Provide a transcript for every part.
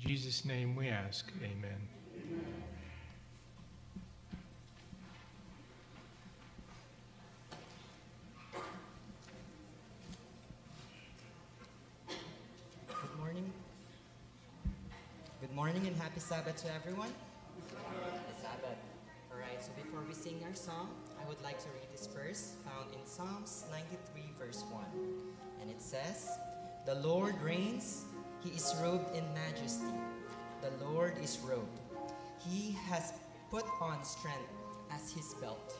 In Jesus' name we ask, amen. Good morning. Good morning and happy Sabbath to everyone. Happy Sabbath. Alright, so before we sing our song, I would like to read this verse found in Psalms 93, verse 1. And it says, The Lord reigns, he is robed in majesty. The Lord is robed. He has put on strength as his belt.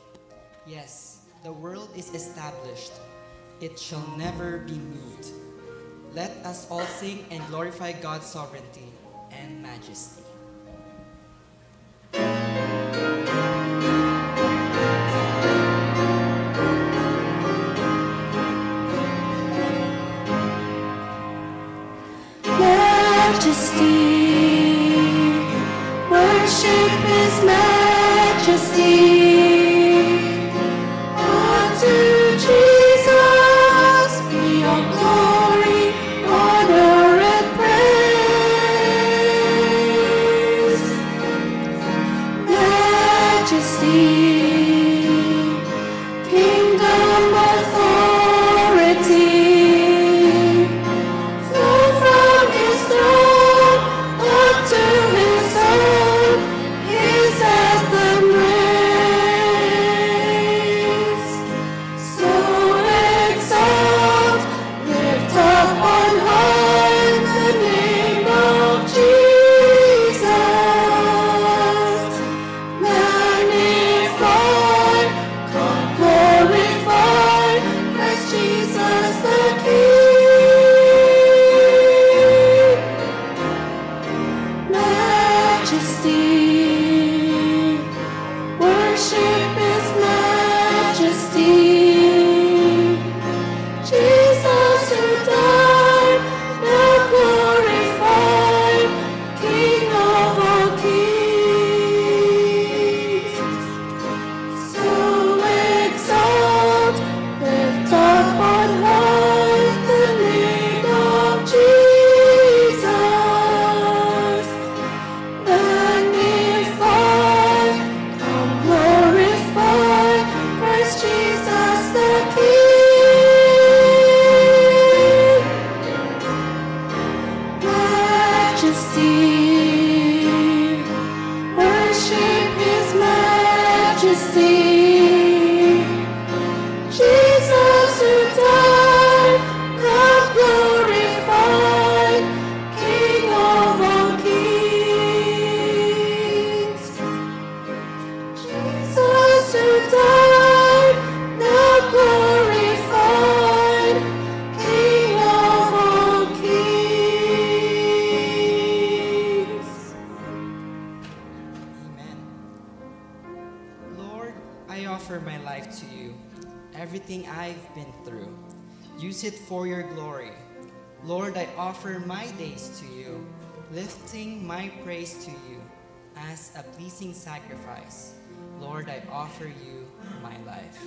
Yes, the world is established, it shall never be moved. Let us all sing and glorify God's sovereignty and majesty. Use it for your glory. Lord, I offer my days to you, lifting my praise to you as a pleasing sacrifice. Lord, I offer you my life.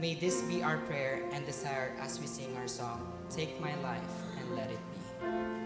May this be our prayer and desire as we sing our song, Take My Life and Let It Be.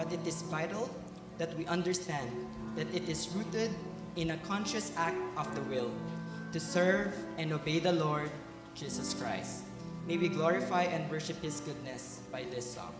but it is vital that we understand that it is rooted in a conscious act of the will to serve and obey the Lord Jesus Christ. May we glorify and worship his goodness by this song.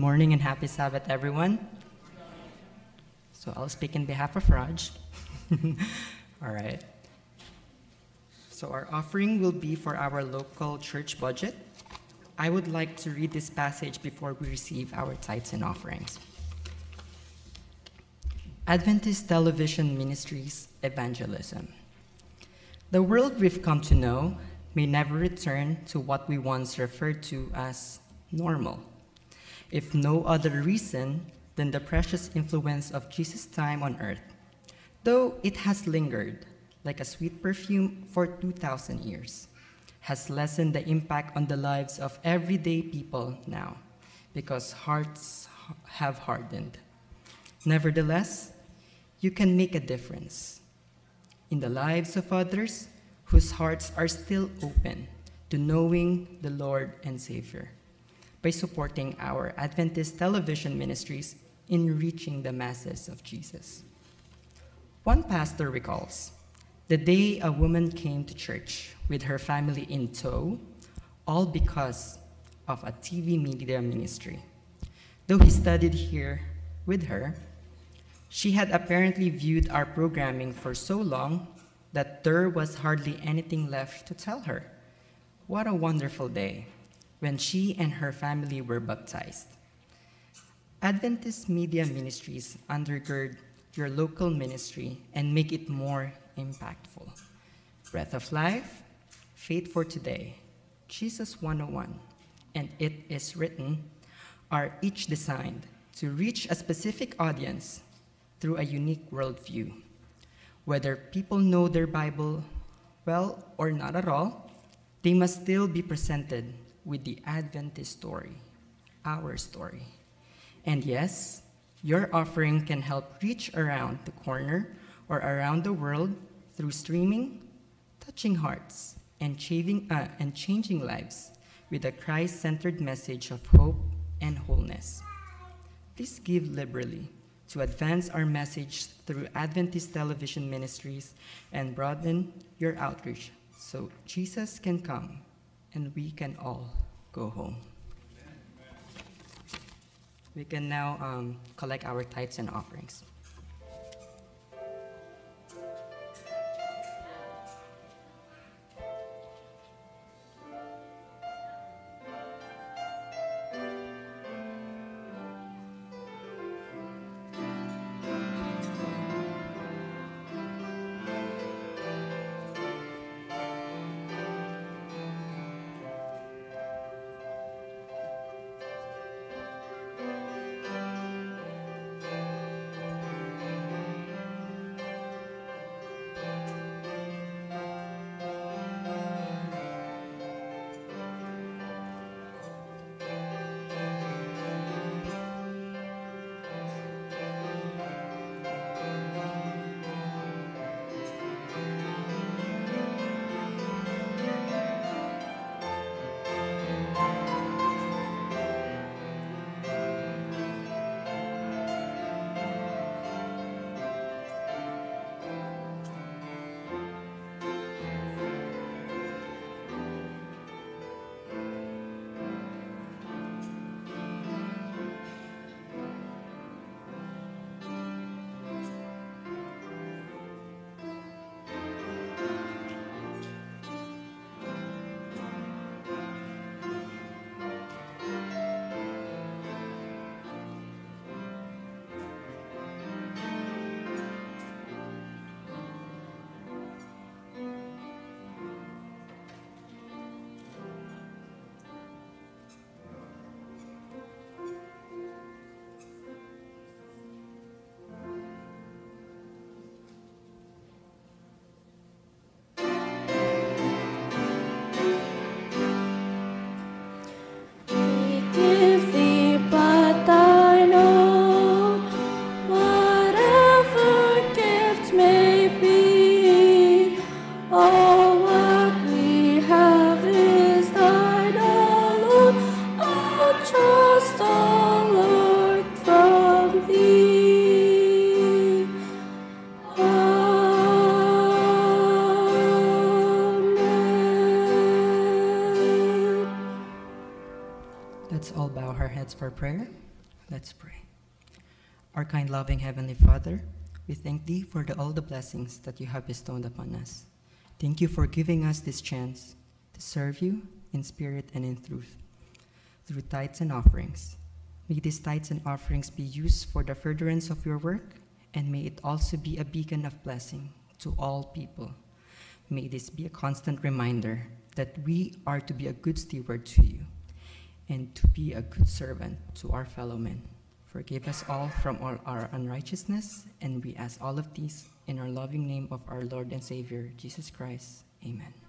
morning and happy Sabbath, everyone. So I'll speak in behalf of Raj. All right. So our offering will be for our local church budget. I would like to read this passage before we receive our tithes and offerings. Adventist Television Ministries Evangelism. The world we've come to know may never return to what we once referred to as normal if no other reason than the precious influence of Jesus' time on earth, though it has lingered like a sweet perfume for 2,000 years, has lessened the impact on the lives of everyday people now because hearts have hardened. Nevertheless, you can make a difference in the lives of others whose hearts are still open to knowing the Lord and Savior by supporting our Adventist television ministries in reaching the masses of Jesus. One pastor recalls the day a woman came to church with her family in tow, all because of a TV media ministry. Though he studied here with her, she had apparently viewed our programming for so long that there was hardly anything left to tell her. What a wonderful day when she and her family were baptized. Adventist Media Ministries undergird your local ministry and make it more impactful. Breath of Life, Faith for Today, Jesus 101, and It Is Written are each designed to reach a specific audience through a unique worldview. Whether people know their Bible well or not at all, they must still be presented with the Adventist story, our story. And yes, your offering can help reach around the corner or around the world through streaming, touching hearts, and, changing, uh, and changing lives with a Christ centered message of hope and wholeness. Please give liberally to advance our message through Adventist television ministries and broaden your outreach so Jesus can come and we can all go home. We can now um, collect our tithes and offerings. Our kind, loving Heavenly Father, we thank Thee for the, all the blessings that You have bestowed upon us. Thank You for giving us this chance to serve You in spirit and in truth through tithes and offerings. May these tithes and offerings be used for the furtherance of Your work, and may it also be a beacon of blessing to all people. May this be a constant reminder that we are to be a good steward to You and to be a good servant to our fellow men. Forgive us all from all our unrighteousness, and we ask all of these in our loving name of our Lord and Savior, Jesus Christ. Amen.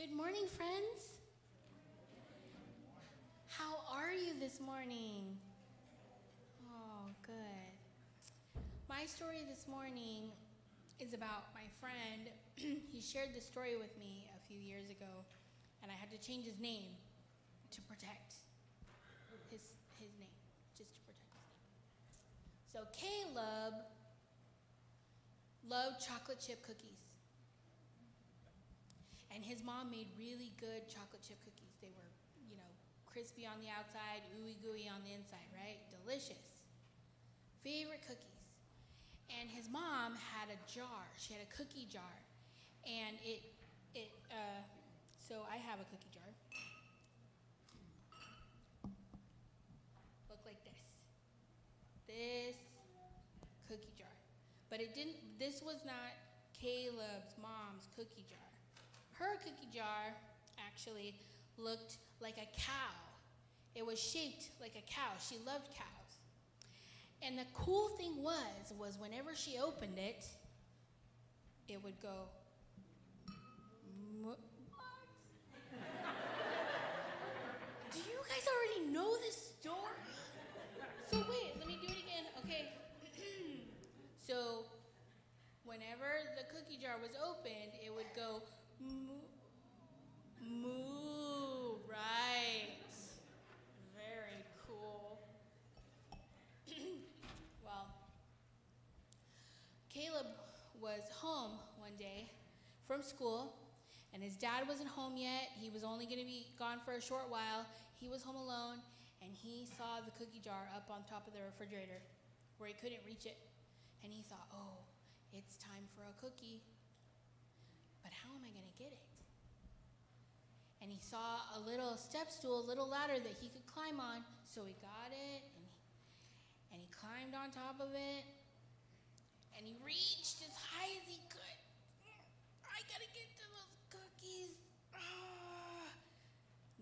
Good morning, friends. How are you this morning? Oh, good. My story this morning is about my friend. he shared this story with me a few years ago, and I had to change his name to protect his, his name, just to protect his name. So, Caleb loved chocolate chip cookies. And his mom made really good chocolate chip cookies. They were, you know, crispy on the outside, ooey gooey on the inside, right? Delicious. Favorite cookies. And his mom had a jar. She had a cookie jar. And it, it, uh, so I have a cookie jar. Look like this. This cookie jar. But it didn't, this was not Caleb's mom's cookie jar. Her cookie jar actually looked like a cow. It was shaped like a cow. She loved cows. And the cool thing was, was whenever she opened it, it would go. What? Do you guys already know this story? So wait, let me do it again. Okay. so whenever the cookie jar was opened, it would go moo, moo, right. Very cool. well, Caleb was home one day from school, and his dad wasn't home yet. He was only going to be gone for a short while. He was home alone, and he saw the cookie jar up on top of the refrigerator where he couldn't reach it. And he thought, oh, it's time for a cookie. But how am I going to get it? And he saw a little step stool, a little ladder that he could climb on. So he got it and he, and he climbed on top of it. And he reached as high as he could. I gotta get to those cookies. Ah.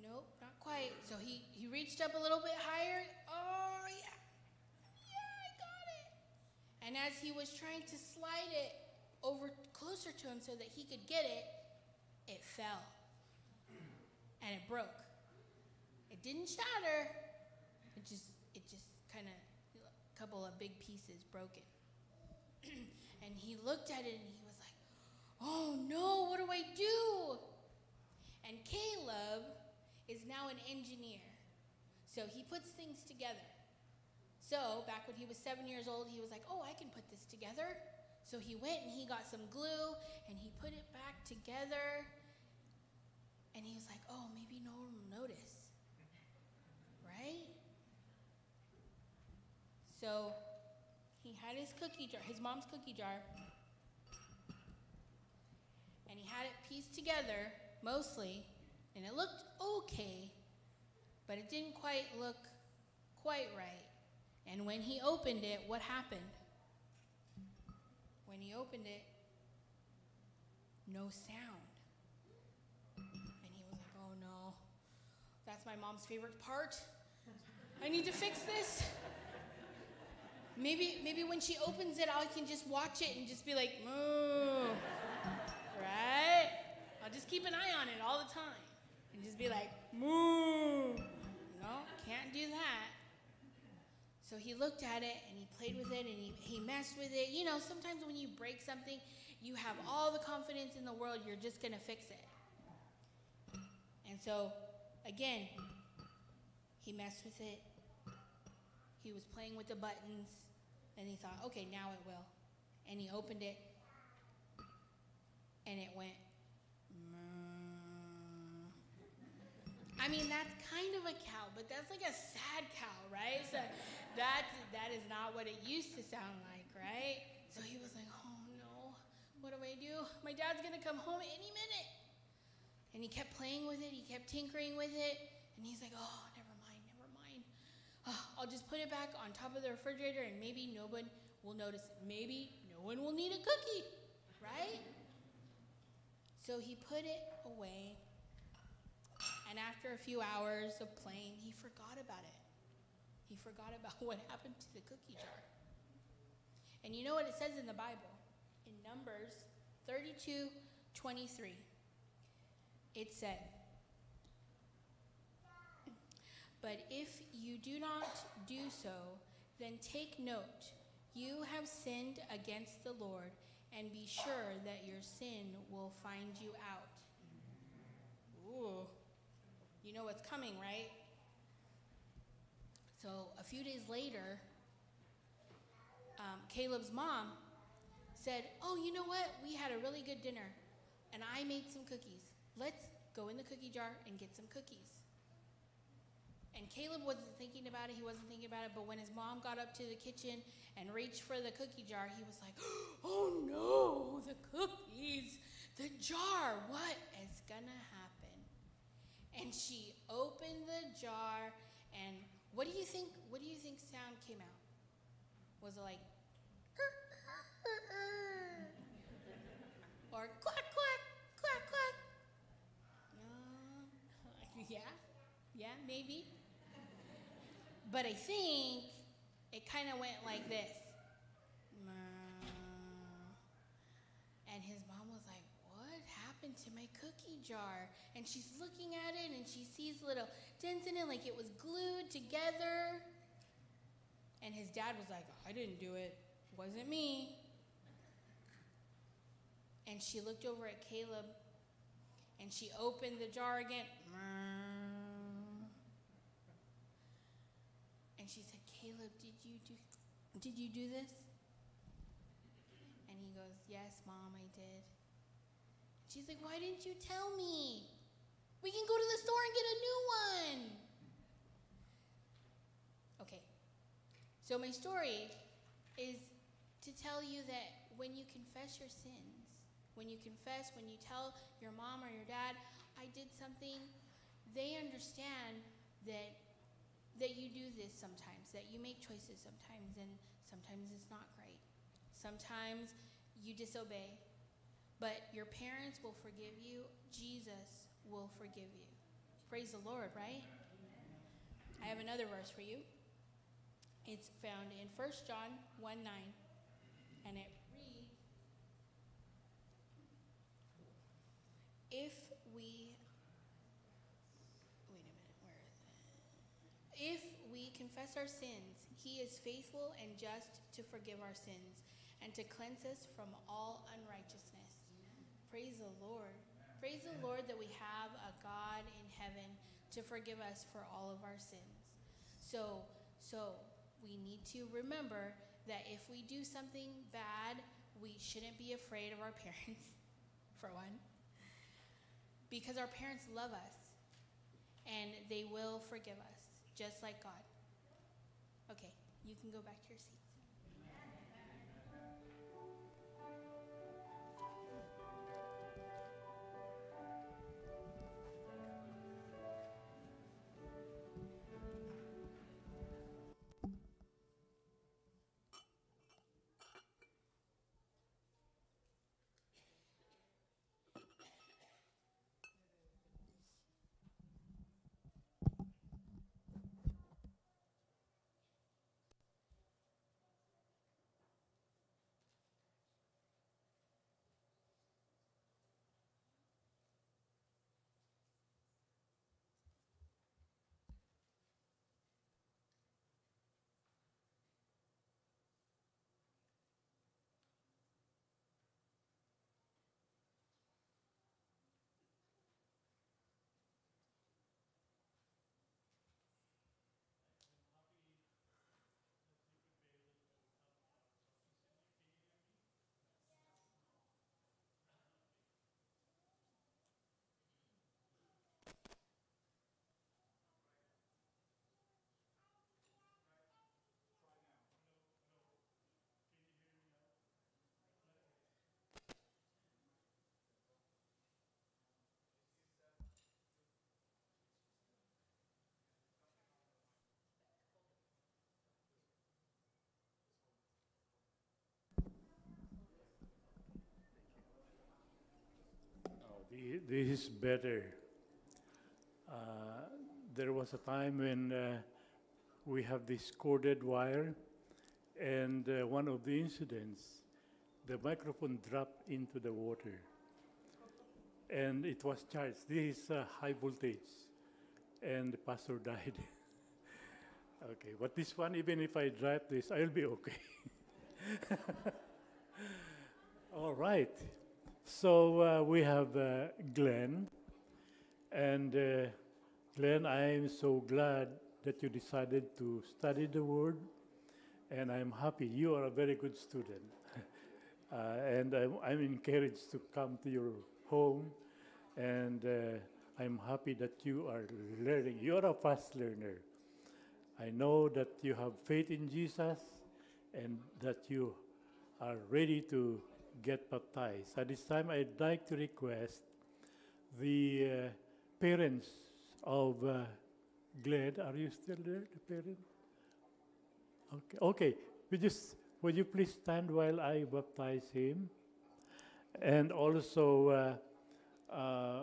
Nope, not quite. So he, he reached up a little bit higher. Oh, yeah. Yeah, I got it. And as he was trying to slide it over closer to him so that he could get it, it fell. And it broke. It didn't shatter. It just it just kind of a couple of big pieces broken. and he looked at it and he was like, "Oh no, what do I do?" And Caleb is now an engineer. So he puts things together. So, back when he was seven years old, he was like, Oh, I can put this together. So he went and he got some glue and he put it back together. And he was like, Oh, maybe no one will notice. Right? So he had his cookie jar, his mom's cookie jar, and he had it pieced together mostly, and it looked okay, but it didn't quite look quite right. And when he opened it, what happened? When he opened it, no sound. And he was like, oh no, that's my mom's favorite part. I need to fix this. Maybe, maybe when she opens it, I can just watch it and just be like, moo. Right? I'll just keep an eye on it all the time and just be like, moo. No, can't do that. So he looked at it and he played with it and he, he messed with it. You know, sometimes when you break something, you have all the confidence in the world you're just going to fix it. And so, again, he messed with it. He was playing with the buttons and he thought, okay, now it will. And he opened it and it went. "Moo." I mean, that's kind of a cow, but that's like a sad cow, right? So that that is not what it used to sound like, right? So he was like, "Oh no, what do I do? My dad's gonna come home any minute." And he kept playing with it. He kept tinkering with it, and he's like, "Oh, never mind, never mind. Oh, I'll just put it back on top of the refrigerator, and maybe no one will notice. Maybe no one will need a cookie, right?" So he put it away and after a few hours of playing, he forgot about it. He forgot about what happened to the cookie jar. And you know what it says in the Bible? In Numbers 32 23. it said, But if you do not do so, then take note, you have sinned against the Lord, and be sure that your sin will find you out. Ooh, you know what's coming, right? So a few days later, um, Caleb's mom said, Oh, you know what? We had a really good dinner, and I made some cookies. Let's go in the cookie jar and get some cookies. And Caleb wasn't thinking about it, he wasn't thinking about it, but when his mom got up to the kitchen and reached for the cookie jar, he was like, Oh no, the cookies, the jar, what is gonna happen? And she opened the jar, and what do you think? What do you think sound came out? Was it like, or quack quack quack quack? No. Uh, yeah, yeah, maybe. But I think it kind of went like this. And his mom was happened to my cookie jar? And she's looking at it and she sees little dents in it like it was glued together. And his dad was like, I didn't do it. Wasn't me. And she looked over at Caleb and she opened the jar again. And she said, Caleb, did you do did you do this? And he goes, Yes, mom, I did. She's like, Why didn't you tell me? We can go to the store and get a new one. Okay. So my story is to tell you that when you confess your sins, when you confess, when you tell your mom or your dad, I did something, they understand that that you do this sometimes, that you make choices sometimes, and sometimes it's not great. Sometimes you disobey, but your parents will forgive you. Jesus will forgive you. Praise the Lord, right? I have another verse for you. It's found in 1 John 1 9, and it reads If we wait a minute? If we confess our sins, he is faithful and just to forgive our sins and to cleanse us from all unrighteousness. Praise the Lord. Praise the Lord that we have a God in heaven to forgive us for all of our sins. So, so we need to remember that if we do something bad, we shouldn't be afraid of our parents, for one, because our parents love us and they will forgive us, just like God. Okay, you can go back to your seats. This is better. Uh, There was a time when uh, we have this corded wire, and uh, one of the incidents, the microphone dropped into the water. and it was charged. This is uh, high voltage, and the pastor died. okay, but this one, even if I drop this, I'll be okay. All right. So uh, we have uh, Glenn, and uh, Glenn, I am so glad that you decided to study the Word, and I'm happy. You are a very good student, uh, and I'm, I'm encouraged to come to your home, and uh, I'm happy that you are learning. You are a fast learner. I know that you have faith in Jesus, and that you are ready to get baptized. At this time, I'd like to request the uh, parents of uh, Glenn. Are you still there, the parent? Okay. Okay. Would you, would you please stand while I baptize him? And also, uh, uh,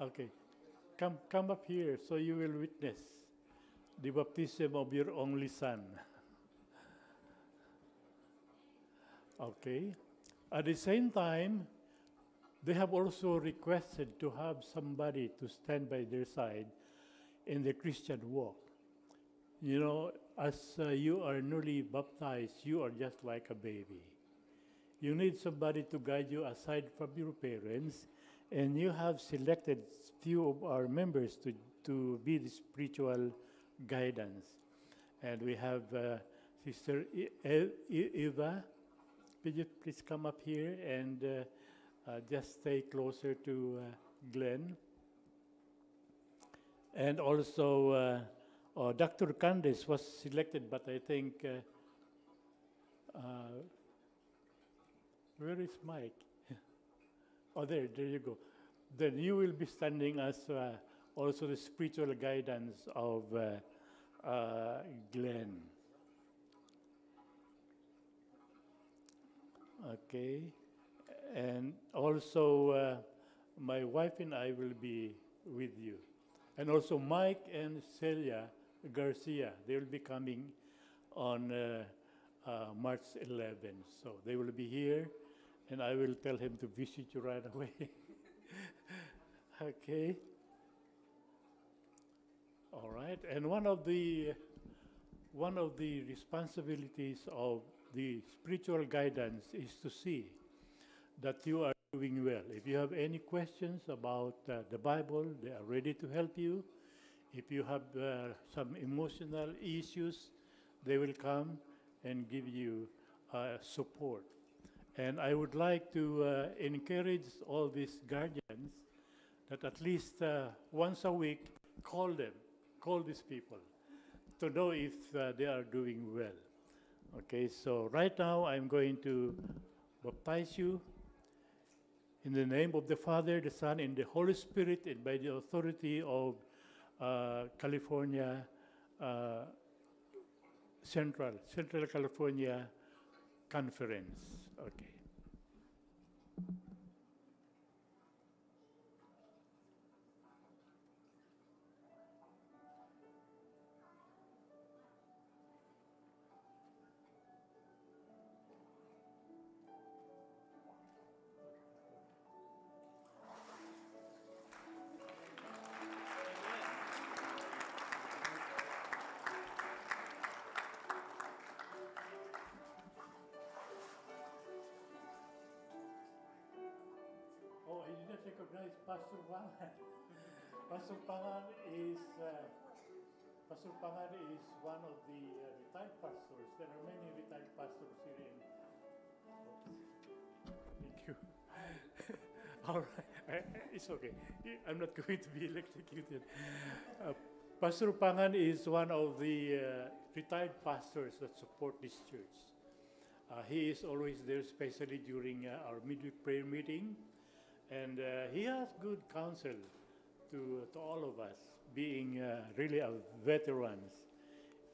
okay, come come up here so you will witness the baptism of your only son. Okay. At the same time, they have also requested to have somebody to stand by their side in the Christian walk. You know, as uh, you are newly baptized, you are just like a baby. You need somebody to guide you aside from your parents, and you have selected few of our members to, to be the spiritual guidance. And we have uh, Sister Eva. Could you please come up here and uh, uh, just stay closer to uh, Glenn? And also, uh, uh, Dr. Candice was selected, but I think, where is Mike? oh, there, there you go. Then you will be standing as also the spiritual guidance of Glenn. Okay. And also, uh, my wife and I will be with you. And also, Mike and Celia Garcia, they will be coming on uh, uh, March 11th. So they will be here, and I will tell him to visit you right away. okay. All right. And one of the one of the responsibilities of the spiritual guidance is to see that you are doing well. If you have any questions about uh, the Bible, they are ready to help you. If you have uh, some emotional issues, they will come and give you uh, support. And I would like to uh, encourage all these guardians that at least uh, once a week, call them, call these people to know if uh, they are doing well. Okay, so right now I'm going to baptize you in the name of the Father, the Son, and the Holy Spirit, and by the authority of uh, California uh, Central, Central California Conference. Okay. Pastor Pangan is one of the uh, retired pastors. There are many retired pastors here in. Thank you. All right, it's okay. I'm not going to be electrocuted. Uh, Pastor Pangan is one of the uh, retired pastors that support this church. Uh, he is always there, especially during uh, our midweek prayer meeting. And uh, he has good counsel to, to all of us, being uh, really a veterans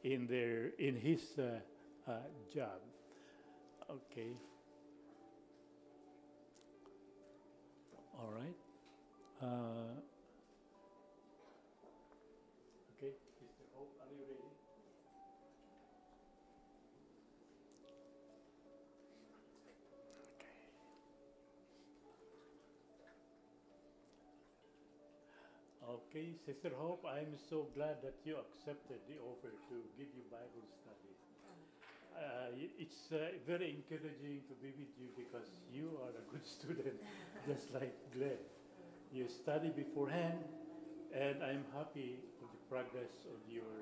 in, their, in his uh, uh, job. Okay. All right. Okay, Sister Hope, I'm so glad that you accepted the offer to give you Bible study. Uh, it's uh, very encouraging to be with you because you are a good student, just like Glenn. You study beforehand, and I'm happy with the progress of your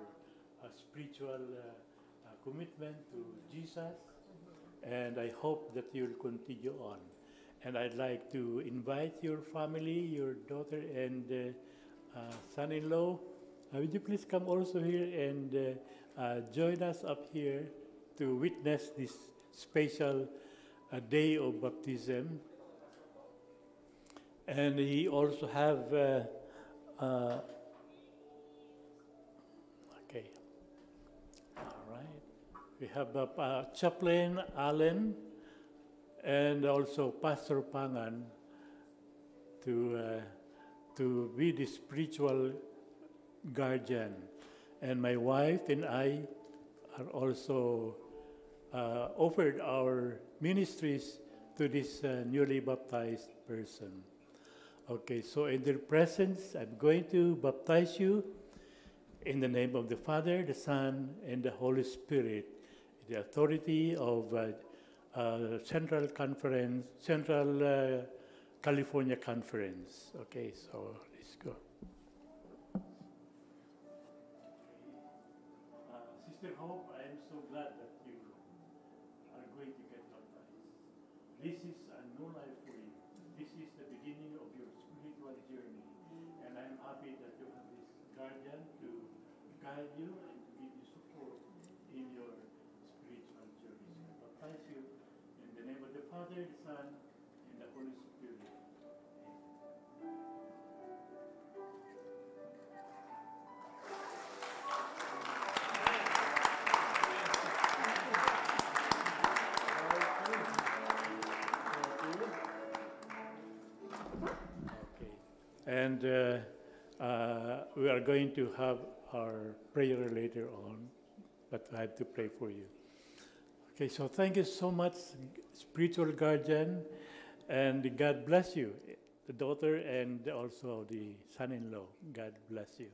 uh, spiritual uh, uh, commitment to Jesus, and I hope that you'll continue on. And I'd like to invite your family, your daughter and uh, son-in-law. Uh, would you please come also here and uh, uh, join us up here to witness this special uh, day of baptism. And he also have uh, uh, okay, all right. We have uh, uh, Chaplain Allen and also Pastor Pangan to, uh, to be the spiritual guardian. And my wife and I are also uh, offered our ministries to this uh, newly baptized person. Okay, so in their presence, I'm going to baptize you in the name of the Father, the Son, and the Holy Spirit, the authority of uh, uh, Central Conference, Central uh, California Conference. Okay, so let's go. Uh, Sister Hope, And uh, uh, we are going to have our prayer later on, but I have to pray for you. Okay, so thank you so much, spiritual guardian, and God bless you, the daughter and also the son in law. God bless you.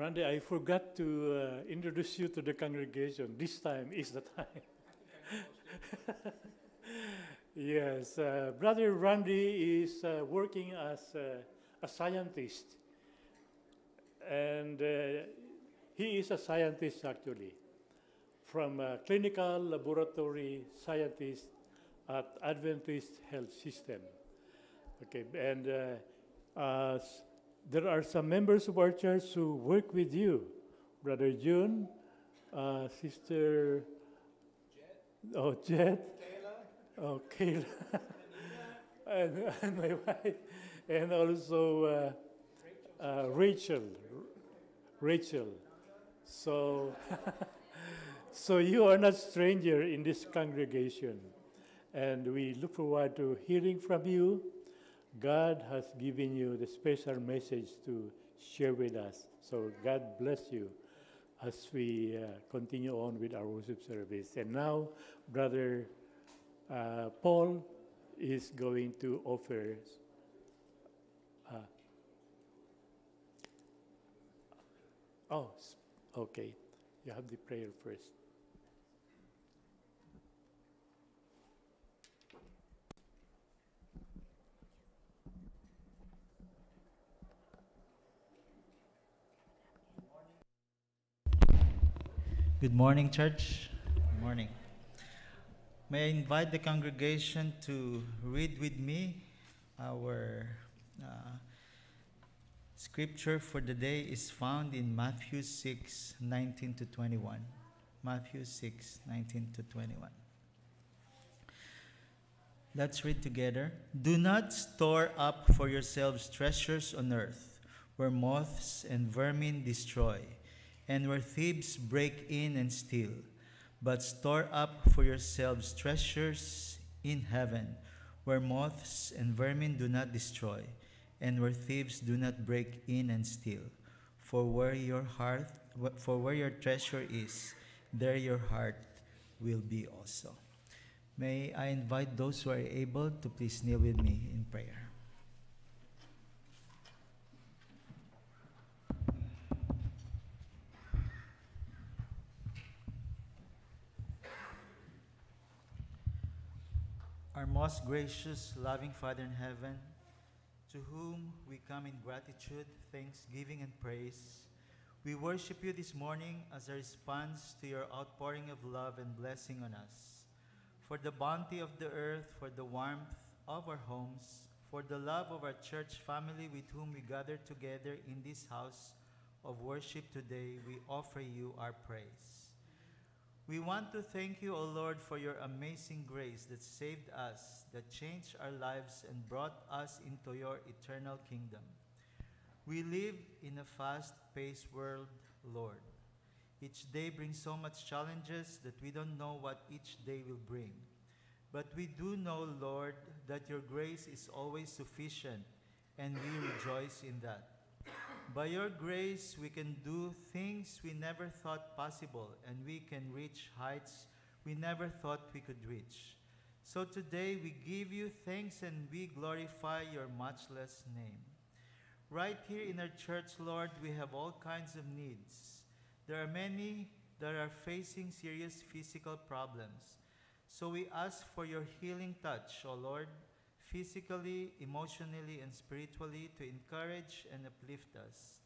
Randy, I forgot to uh, introduce you to the congregation. This time is the time. yes, uh, Brother Randy is uh, working as uh, a scientist. And uh, he is a scientist actually, from a clinical laboratory scientist at Adventist Health System. Okay, and uh, uh, s- there are some members of our church who work with you, Brother June, uh, Sister. Oh, Jet. Oh, Kayla. and, and my wife, and also uh, uh, Rachel. Rachel. So, so you are not stranger in this congregation, and we look forward to hearing from you. God has given you the special message to share with us. So God bless you as we uh, continue on with our worship service. And now, Brother uh, Paul is going to offer. Uh, oh, okay. You have the prayer first. Good morning, church. Good morning. May I invite the congregation to read with me our uh, scripture for the day is found in Matthew 6 19 to 21. Matthew 6 19 to 21. Let's read together. Do not store up for yourselves treasures on earth, where moths and vermin destroy, and where thieves break in and steal. But store up for yourselves treasures in heaven, where moths and vermin do not destroy, and where thieves do not break in and steal. For where your heart, for where your treasure is, there your heart will be also. May I invite those who are able to please kneel with me in prayer. Our most gracious, loving Father in heaven, to whom we come in gratitude, thanksgiving, and praise, we worship you this morning as a response to your outpouring of love and blessing on us. For the bounty of the earth, for the warmth of our homes, for the love of our church family with whom we gather together in this house of worship today, we offer you our praise. We want to thank you, O Lord, for your amazing grace that saved us, that changed our lives, and brought us into your eternal kingdom. We live in a fast paced world, Lord. Each day brings so much challenges that we don't know what each day will bring. But we do know, Lord, that your grace is always sufficient, and we rejoice in that. By your grace, we can do things we never thought possible, and we can reach heights we never thought we could reach. So today, we give you thanks and we glorify your matchless name. Right here in our church, Lord, we have all kinds of needs. There are many that are facing serious physical problems. So we ask for your healing touch, O Lord, physically, emotionally, and spiritually to encourage and uplift us.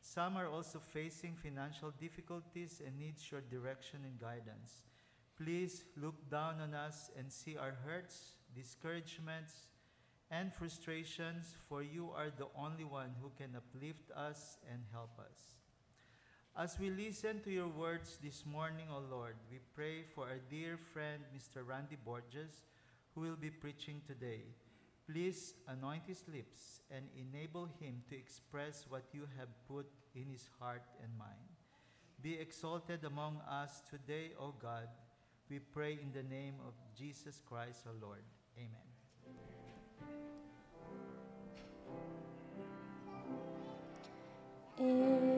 Some are also facing financial difficulties and need your direction and guidance. Please look down on us and see our hurts, discouragements, and frustrations, for you are the only one who can uplift us and help us. As we listen to your words this morning, O Lord, we pray for our dear friend, Mr. Randy Borges, who will be preaching today. Please anoint his lips and enable him to express what you have put in his heart and mind. Be exalted among us today, O God. We pray in the name of Jesus Christ, our Lord. Amen. In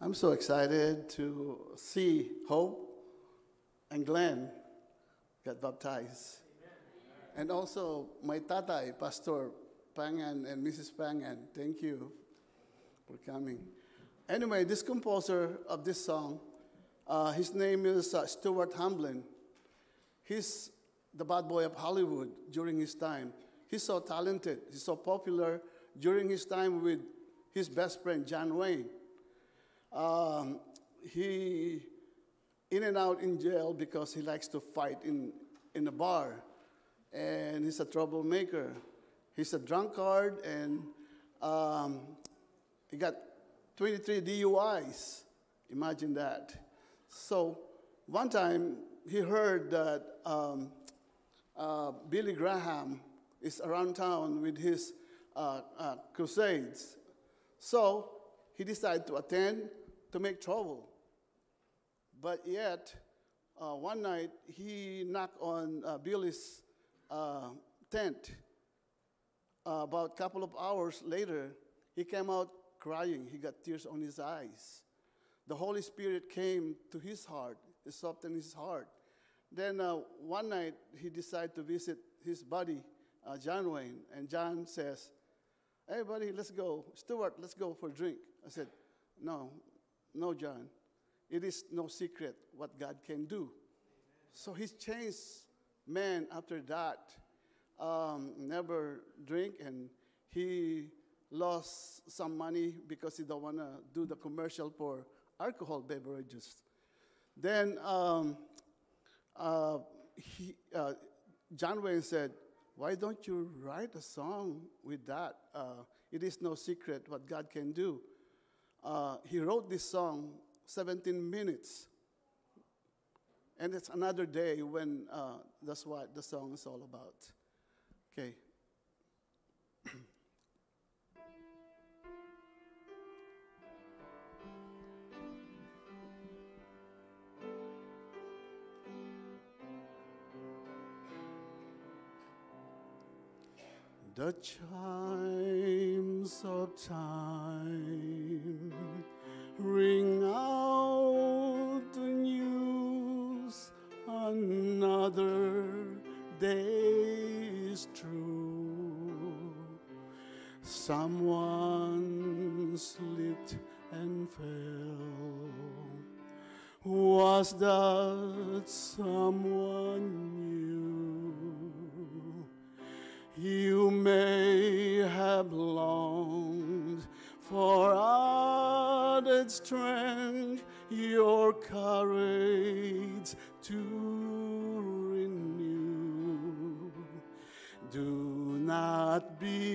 I'm so excited to see Hope and Glenn get baptized. And also my tatai, Pastor Pangan and Mrs. Pangan, thank you for coming. Anyway, this composer of this song, uh, his name is uh, Stuart Hamblen. He's the bad boy of Hollywood during his time. He's so talented, he's so popular during his time with his best friend, John Wayne um, he in and out in jail because he likes to fight in, in a bar. And he's a troublemaker. He's a drunkard and um, he got 23 duis imagine that. So one time he heard that um, uh, billy graham is around town with his uh, uh, crusades. So he decided to attend to make trouble. But yet, uh, one night he knocked on uh, Billy's uh, tent uh, about a couple of hours later, he came out crying. He got tears on his eyes. The Holy Spirit came to his heart, it softened his heart. Then uh, one night, he decided to visit his buddy, uh, John Wayne, and John says, Hey, buddy, let's go. Stuart, let's go for a drink. I said, No, no, John. It is no secret what God can do. So he's changed man after that. Um, never drink, and he lost some money because he don't want to do the commercial for alcohol beverages. Then um, uh, he, uh, John Wayne said, why don't you write a song with that? Uh, it is no secret what God can do. Uh, he wrote this song 17 minutes. And it's another day when uh, that's what the song is all about. Okay. The chimes of time ring out the news. Another day is true Someone slipped and fell. Was that someone added strength, your courage to renew. Do not be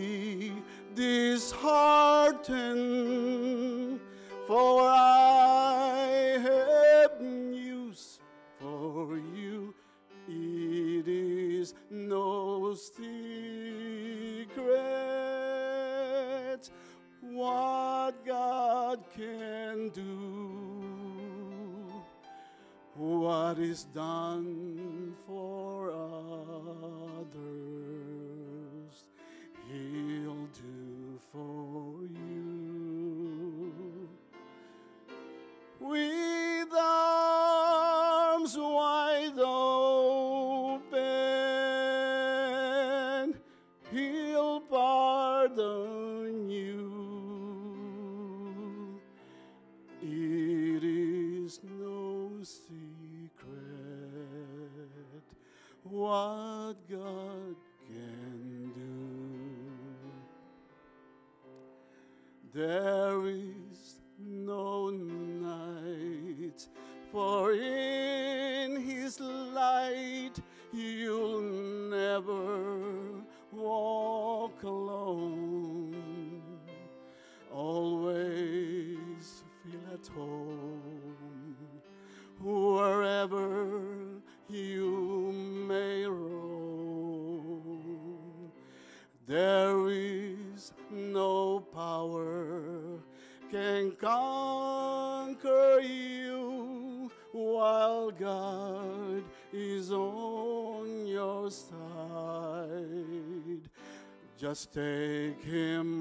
Just take him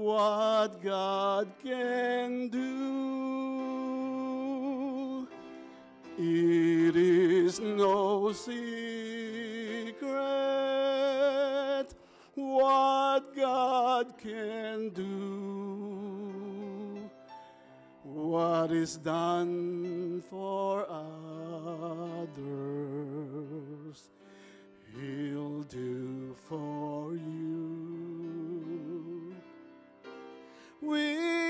what God can do. It is no secret what God can do. what is done for others, He'll do for you. With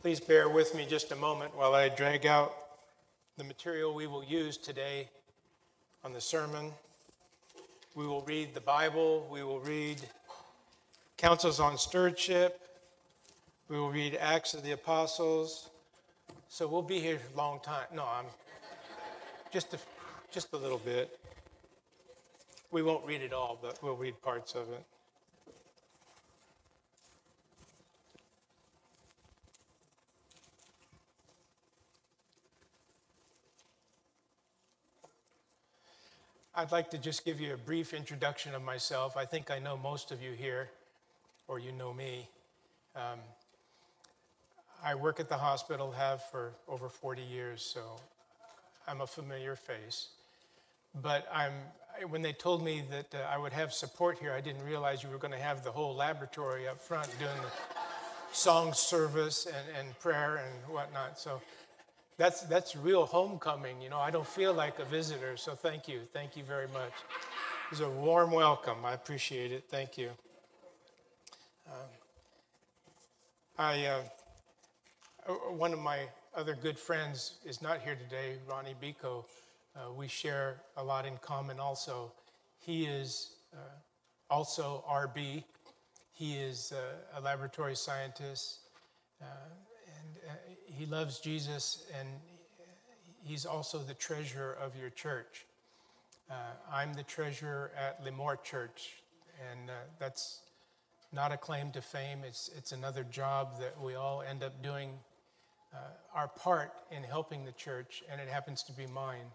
Please bear with me just a moment while I drag out the material we will use today on the sermon. We will read the Bible, we will read Counsels on Stewardship, we will read Acts of the Apostles. So we'll be here a long time. No, I'm just a, just a little bit. We won't read it all, but we'll read parts of it. I'd like to just give you a brief introduction of myself. I think I know most of you here, or you know me. Um, I work at the hospital, have for over 40 years, so I'm a familiar face. But I'm, when they told me that uh, I would have support here, I didn't realize you were going to have the whole laboratory up front doing the song service and, and prayer and whatnot. So that's, that's real homecoming. You know, I don't feel like a visitor, so thank you. Thank you very much. It was a warm welcome. I appreciate it. Thank you. Um, I, uh, one of my other good friends is not here today, Ronnie Biko. Uh, we share a lot in common also. He is uh, also RB. He is uh, a laboratory scientist. He loves Jesus, and he's also the treasurer of your church. Uh, I'm the treasurer at Lemoore Church, and uh, that's not a claim to fame. It's, it's another job that we all end up doing uh, our part in helping the church, and it happens to be mine.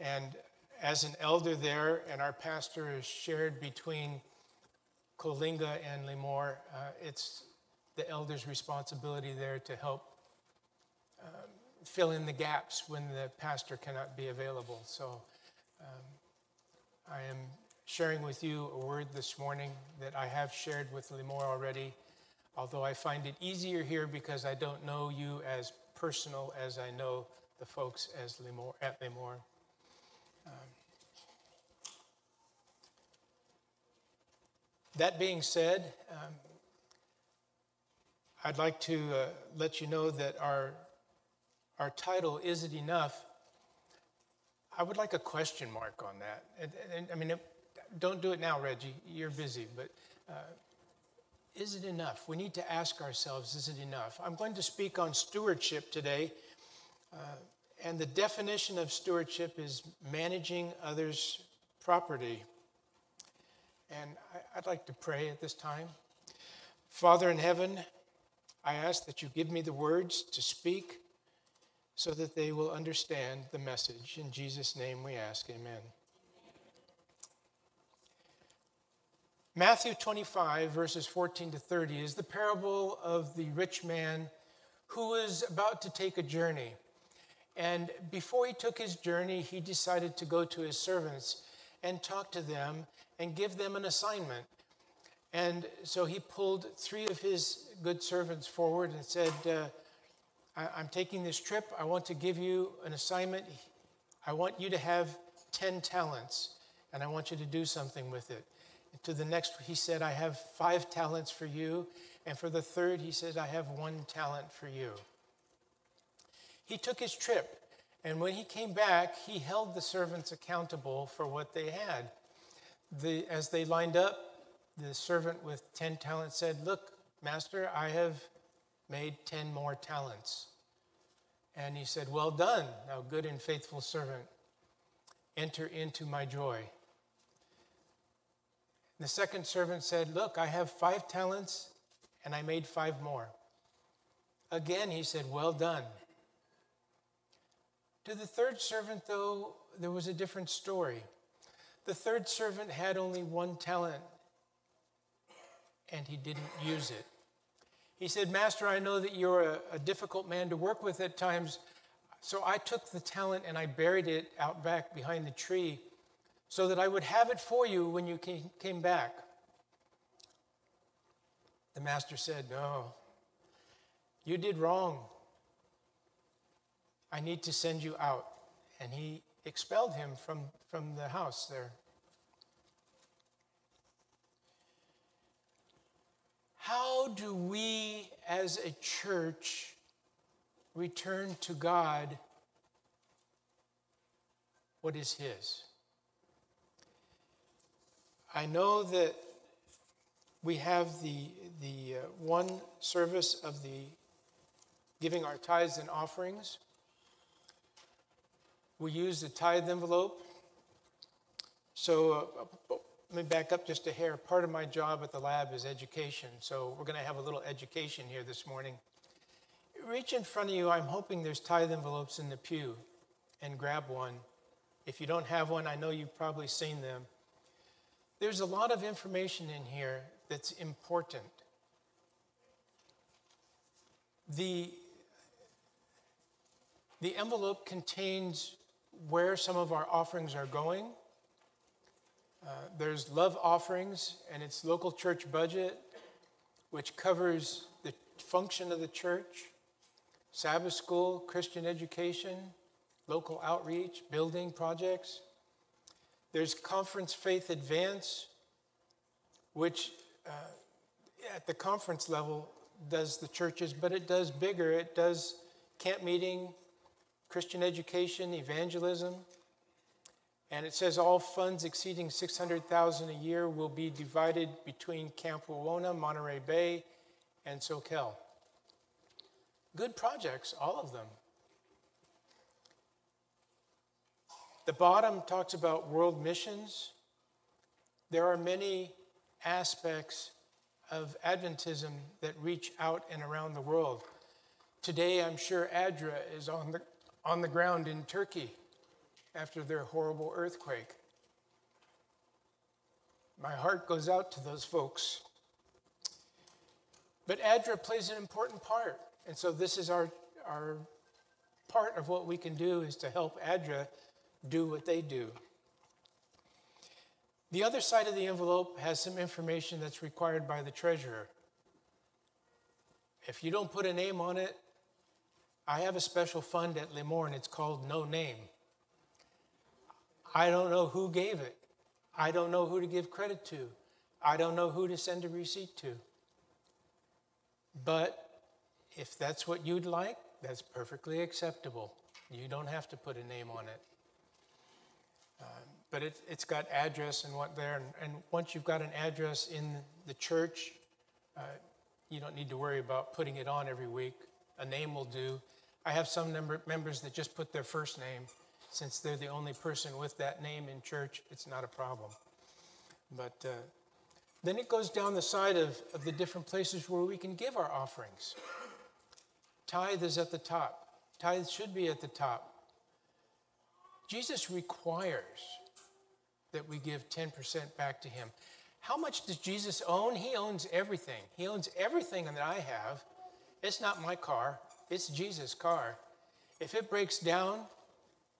And as an elder there, and our pastor is shared between Coalinga and Lemoore, uh, it's the elder's responsibility there to help fill in the gaps when the pastor cannot be available. So um, I am sharing with you a word this morning that I have shared with Lemoore already, although I find it easier here because I don't know you as personal as I know the folks as Lemoore, at Lemoore. Um, that being said, um, I'd like to uh, let you know that our, our title, Is It Enough? I would like a question mark on that. And, and, I mean, don't do it now, Reggie. You're busy, but uh, is it enough? We need to ask ourselves, is it enough? I'm going to speak on stewardship today. Uh, and the definition of stewardship is managing others' property. And I, I'd like to pray at this time. Father in heaven, I ask that you give me the words to speak so that they will understand the message. In Jesus' name we ask, amen. Matthew 25, verses 14 to 30, is the parable of the rich man who was about to take a journey. And before he took his journey, he decided to go to his servants and talk to them and give them an assignment. And so he pulled three of his good servants forward and said, uh, I- am taking this trip. I want to give you an assignment. I want you to have 10 talents, and I want you to do something with it. And to the next, he said, I have five talents for you. And for the third, he said, I have one talent for you. He took his trip, and when he came back, he held the servants accountable for what they had. The, as they lined up, the servant with 10 talents said, Look, master, I have made 10 more talents. And he said, Well done, thou good and faithful servant. Enter into my joy. The second servant said, Look, I have five talents and I made five more. Again, he said, Well done. To the third servant, though, there was a different story. The third servant had only one talent and he didn't use it. He said, Master, I know that you're a, a, difficult man to work with at times, so I took the talent and I buried it out back behind the tree so that I would have it for you when you came, came back. The master said, No, you did wrong. I need to send you out. And he expelled him from, from the house there. How do we as a church return to God what is His? I know that we have the, the uh, one service of the giving our tithes and offerings. We use the tithe envelope. So uh, let me back up just a hair. Part of my job at the lab is education. So we're going to have a little education here this morning. Reach in front of you. I'm hoping there's tithe envelopes in the pew and grab one. If you don't have one, I know you've probably seen them. There's a lot of information in here that's important. The, the envelope contains where some of our offerings are going. Uh, there's love offerings and its local church budget, which covers the function of the church, Sabbath school, Christian education, local outreach, building projects. There's Conference Faith Advance, which uh, at the conference level does the churches, but it does bigger. It does camp meeting, Christian education, evangelism. And it says all funds exceeding 600,000 a year will be divided between Camp Wawona, Monterey Bay, and Soquel. Good projects, all of them. The bottom talks about world missions. There are many aspects of Adventism that reach out and around the world. Today, I'm sure ADRA is on the, on the ground in Turkey after their horrible earthquake. My heart goes out to those folks. But ADRA plays an important part. And so this is our, our part of what we can do is to help ADRA do what they do. The other side of the envelope has some information that's required by the treasurer. If you don't put a name on it, I have a special fund at Lemoore. It's called No Name. I don't know who gave it. I don't know who to give credit to. I don't know who to send a receipt to. But if that's what you'd like, that's perfectly acceptable. You don't have to put a name on it. Um, but it, has got address and what there. And, and, once you've got an address in the church, uh, you don't need to worry about putting it on every week. A name will do. I have some member, members that just put their first name. Since they're the only person with that name in church, it's not a problem. But uh, then it goes down the side of, of the different places where we can give our offerings. Tithe is at the top. Tithe should be at the top. Jesus requires that we give 10% back to him. How much does Jesus own? He owns everything. He owns everything that I have. It's not my car, it's Jesus' car. If it breaks down,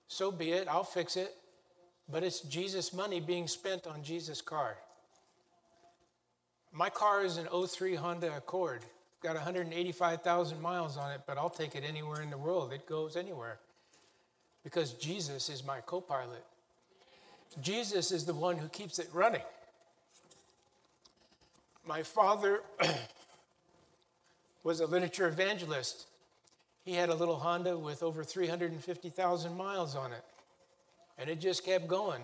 so be it, I'll fix it. But it's Jesus' money being spent on Jesus' car. My car is an 03 Honda Accord. Got 185,000 miles on it, but I'll take it anywhere in the world. It goes anywhere because Jesus is my co pilot. Jesus is the one who keeps it running. My father was a literature evangelist. He had a little Honda with over 350,000 miles on it, and it just kept going.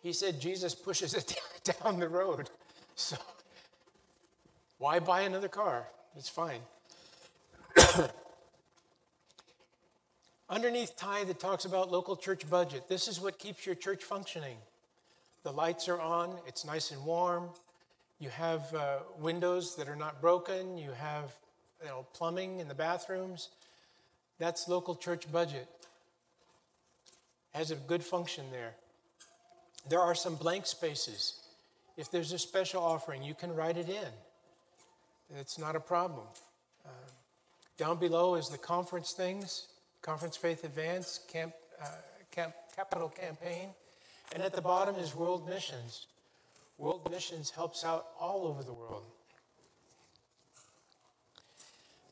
He said Jesus pushes it down the road. So why buy another car? It's fine. Underneath tithe, it talks about local church budget. This is what keeps your church functioning. The lights are on, it's nice and warm. You have uh, windows that are not broken. You have you know, plumbing in the bathrooms. That's local church budget. Has a good function there. There are some blank spaces. If there's a special offering, you can write it in. It's not a problem. Uh, down below is the conference things. Conference Faith Advance, camp, uh, camp, Capital Campaign. And at the bottom is World Missions. World Missions helps out all over the world.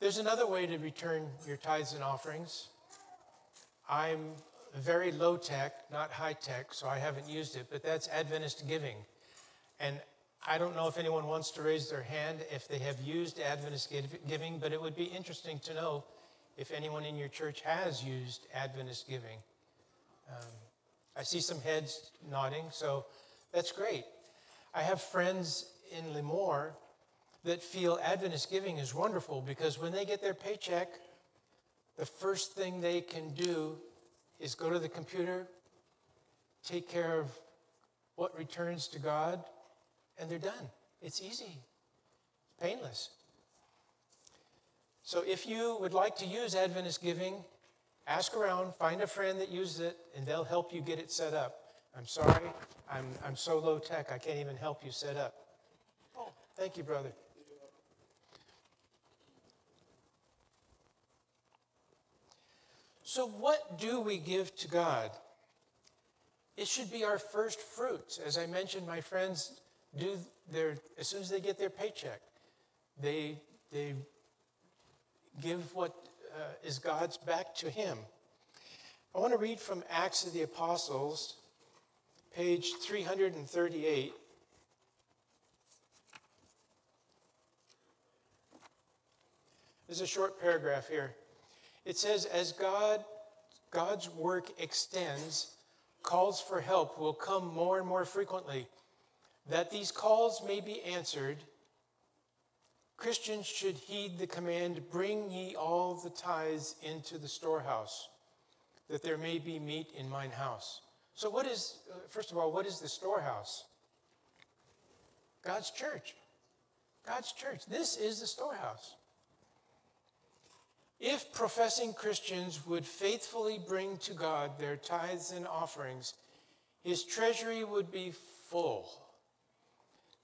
There's another way to return your tithes and offerings. I'm very low tech, not high tech, so I haven't used it, but that's Adventist giving. And I don't know if anyone wants to raise their hand if they have used Adventist giving, but it would be interesting to know if anyone in your church has used Adventist giving. Um, I see some heads nodding, so that's great. I have friends in Lemoore that feel Adventist giving is wonderful because when they get their paycheck, the first thing they can do is go to the computer, take care of what returns to God, and they're done. It's easy, painless. So if you would like to use Adventist giving, ask around, find a friend that uses it, and they'll help you get it set up. I'm sorry, I'm, I'm so low tech, I can't even help you set up. Oh, thank you, brother. So, what do we give to God? It should be our first fruits. As I mentioned, my friends do their, as soon as they get their paycheck, they, they give what uh, is God's back to Him. I want to read from Acts of the Apostles, page 338. There's a short paragraph here. It says, As God, God's work extends, calls for help will come more and more frequently. That these calls may be answered, Christians should heed the command Bring ye all the tithes into the storehouse, that there may be meat in mine house. So, what is, first of all, what is the storehouse? God's church. God's church. This is the storehouse. If professing Christians would faithfully bring to God their tithes and offerings, his treasury would be full.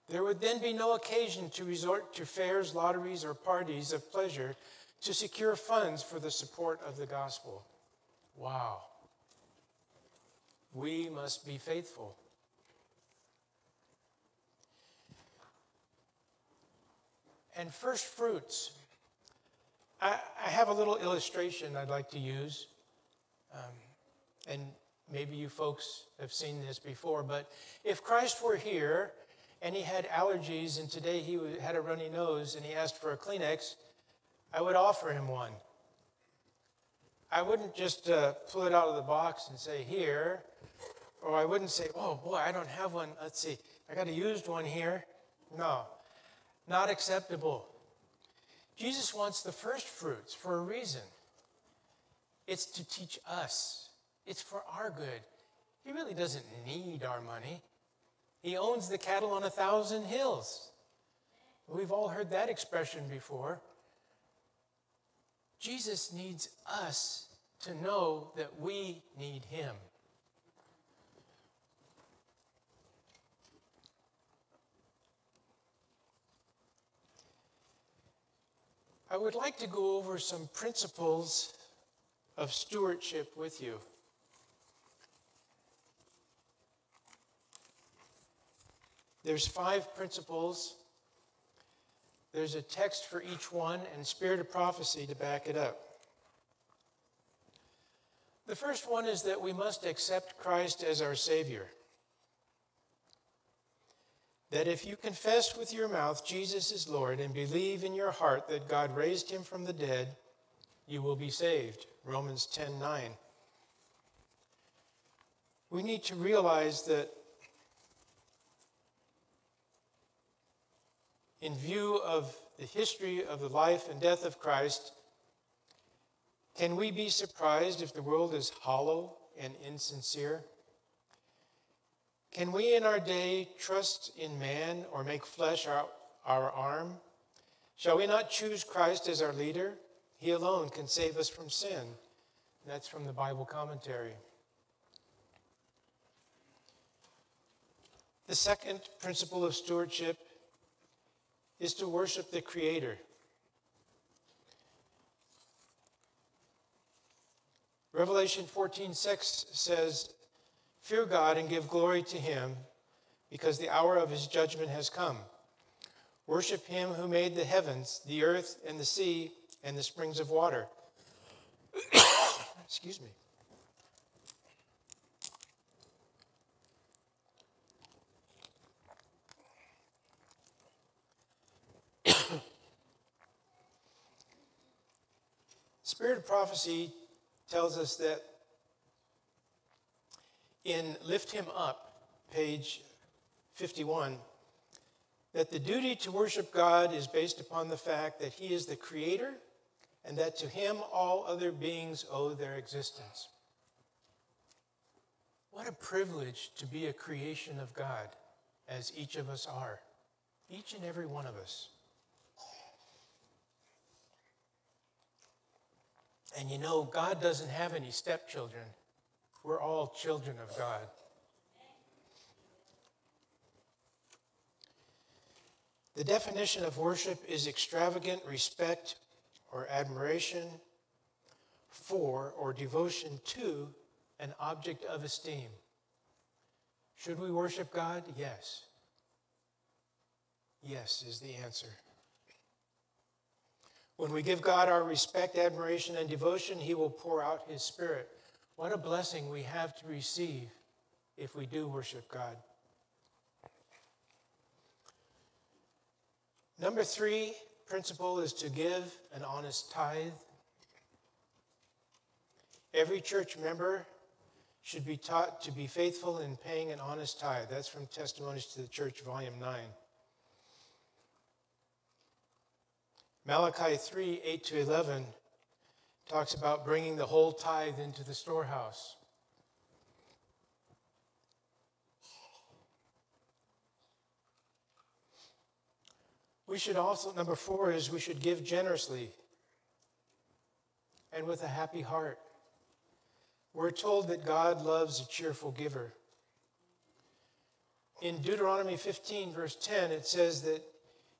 There would then be no occasion to resort to fairs, lotteries, or parties of pleasure to secure funds for the support of the gospel. Wow. We must be faithful. And first fruits I, I have a little illustration I'd like to use. Um, and maybe you folks have seen this before, but if Christ were here and he had allergies and today he had a runny nose and he asked for a Kleenex, I would offer him one. I wouldn't just uh, pull it out of the box and say, here, or I wouldn't say, oh boy, I don't have one. Let's see, I got a used one here. No, not acceptable. Jesus wants the first fruits for a reason. It's to teach us, it's for our good. He really doesn't need our money. He owns the cattle on a thousand hills. We've all heard that expression before. Jesus needs us to know that we need him. I would like to go over some principles of stewardship with you. There's five principles. There's a text for each one and spirit of prophecy to back it up. The first one is that we must accept Christ as our Savior that if you confess with your mouth Jesus is Lord and believe in your heart that God raised him from the dead, you will be saved. Romans 10 9. We need to realize that in view of the history of the life and death of Christ, can we be surprised if the world is hollow and insincere? Can we in our day trust in man or make flesh our, our arm? Shall we not choose Christ as our leader? He alone can save us from sin. That's from the Bible commentary. The second principle of stewardship is to worship the Creator. Revelation 14:6 says, "Fear God and give glory to him, because the hour of his judgment has come. Worship him who made the heavens, the earth, and the sea, and the springs of water." Excuse me. Spirit of prophecy tells us that in Lift Him Up, page 51, that the duty to worship God is based upon the fact that He is the Creator and that to Him all other beings owe their existence. What a privilege to be a creation of God, as each of us are, each and every one of us. And you know, God doesn't have any stepchildren. We're all children of God. The definition of worship is extravagant respect or admiration for or devotion to an object of esteem. Should we worship God? Yes. Yes is the answer. When we give God our respect, admiration, and devotion, He will pour out His Spirit. What a blessing we have to receive if we do worship God. Number three principle is to give an honest tithe. Every church member should be taught to be faithful in paying an honest tithe. That's from Testimonies to the Church, Volume 9. Malachi 3 8 to 11 talks about bringing the whole tithe into the storehouse. We should also, number four is we should give generously and with a happy heart. We're told that God loves a cheerful giver. In Deuteronomy 15, verse 10, it says that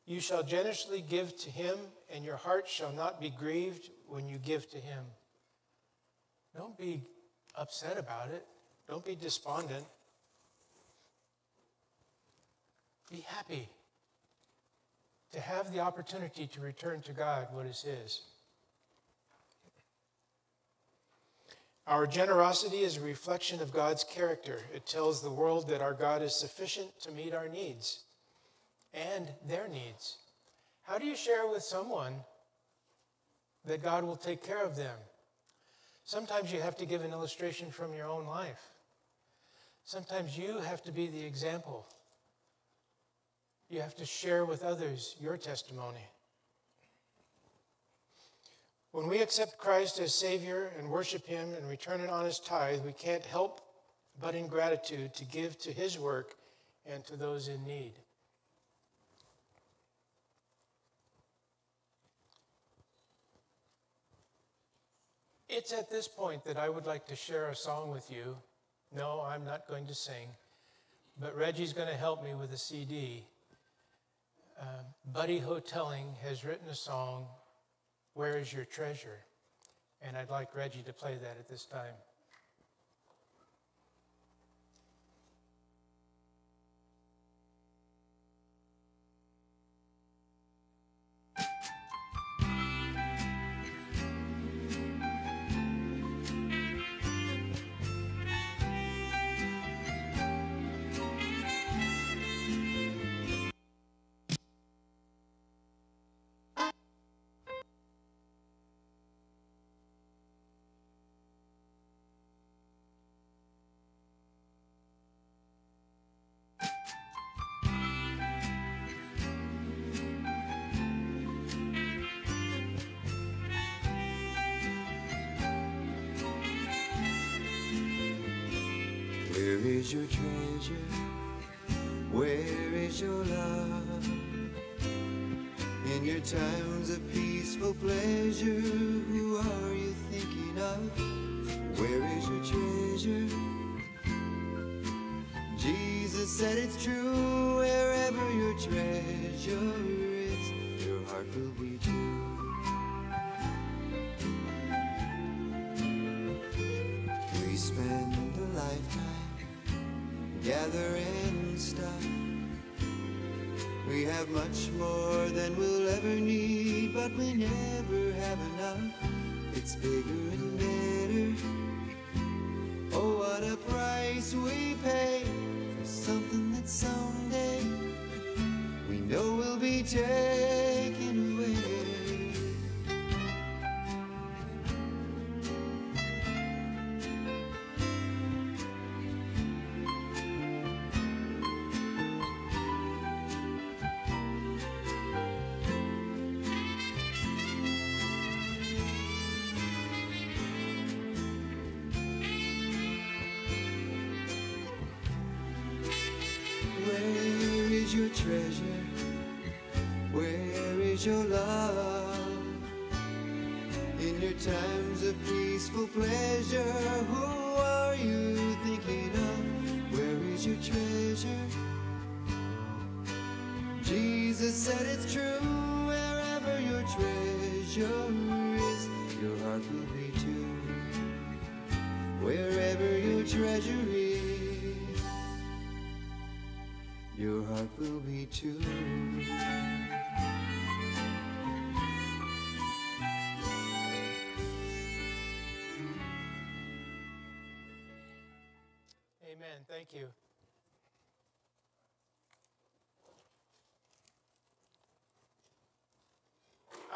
you shall generously give to him, and your heart shall not be grieved when you give to him. Don't be upset about it. Don't be despondent. Be happy to have the opportunity to return to God what is His. Our generosity is a reflection of God's character. It tells the world that our God is sufficient to meet our needs and their needs. How do you share with someone that God will take care of them? Sometimes you have to give an illustration from your own life. Sometimes you have to be the example. You have to share with others your testimony. When we accept Christ as Savior and worship Him and return an honest tithe, we can't help but in gratitude to give to His work and to those in need. It's at this point that I would like to share a song with you. No, I'm not going to sing, but Reggie's going to help me with a CD. Uh, Buddy Hotelling has written a song, Where is Your Treasure? And I'd like Reggie to play that at this time. Is your treasure? Where is your love? In your times of peaceful pleasure, who are you thinking of? Where is your treasure? Jesus said it's true, wherever your treasure is, your heart will be too. Stuff. We have much more than we'll ever need, but we never have enough. It's bigger and better. Oh, what a price we pay for something that someday we know will be taken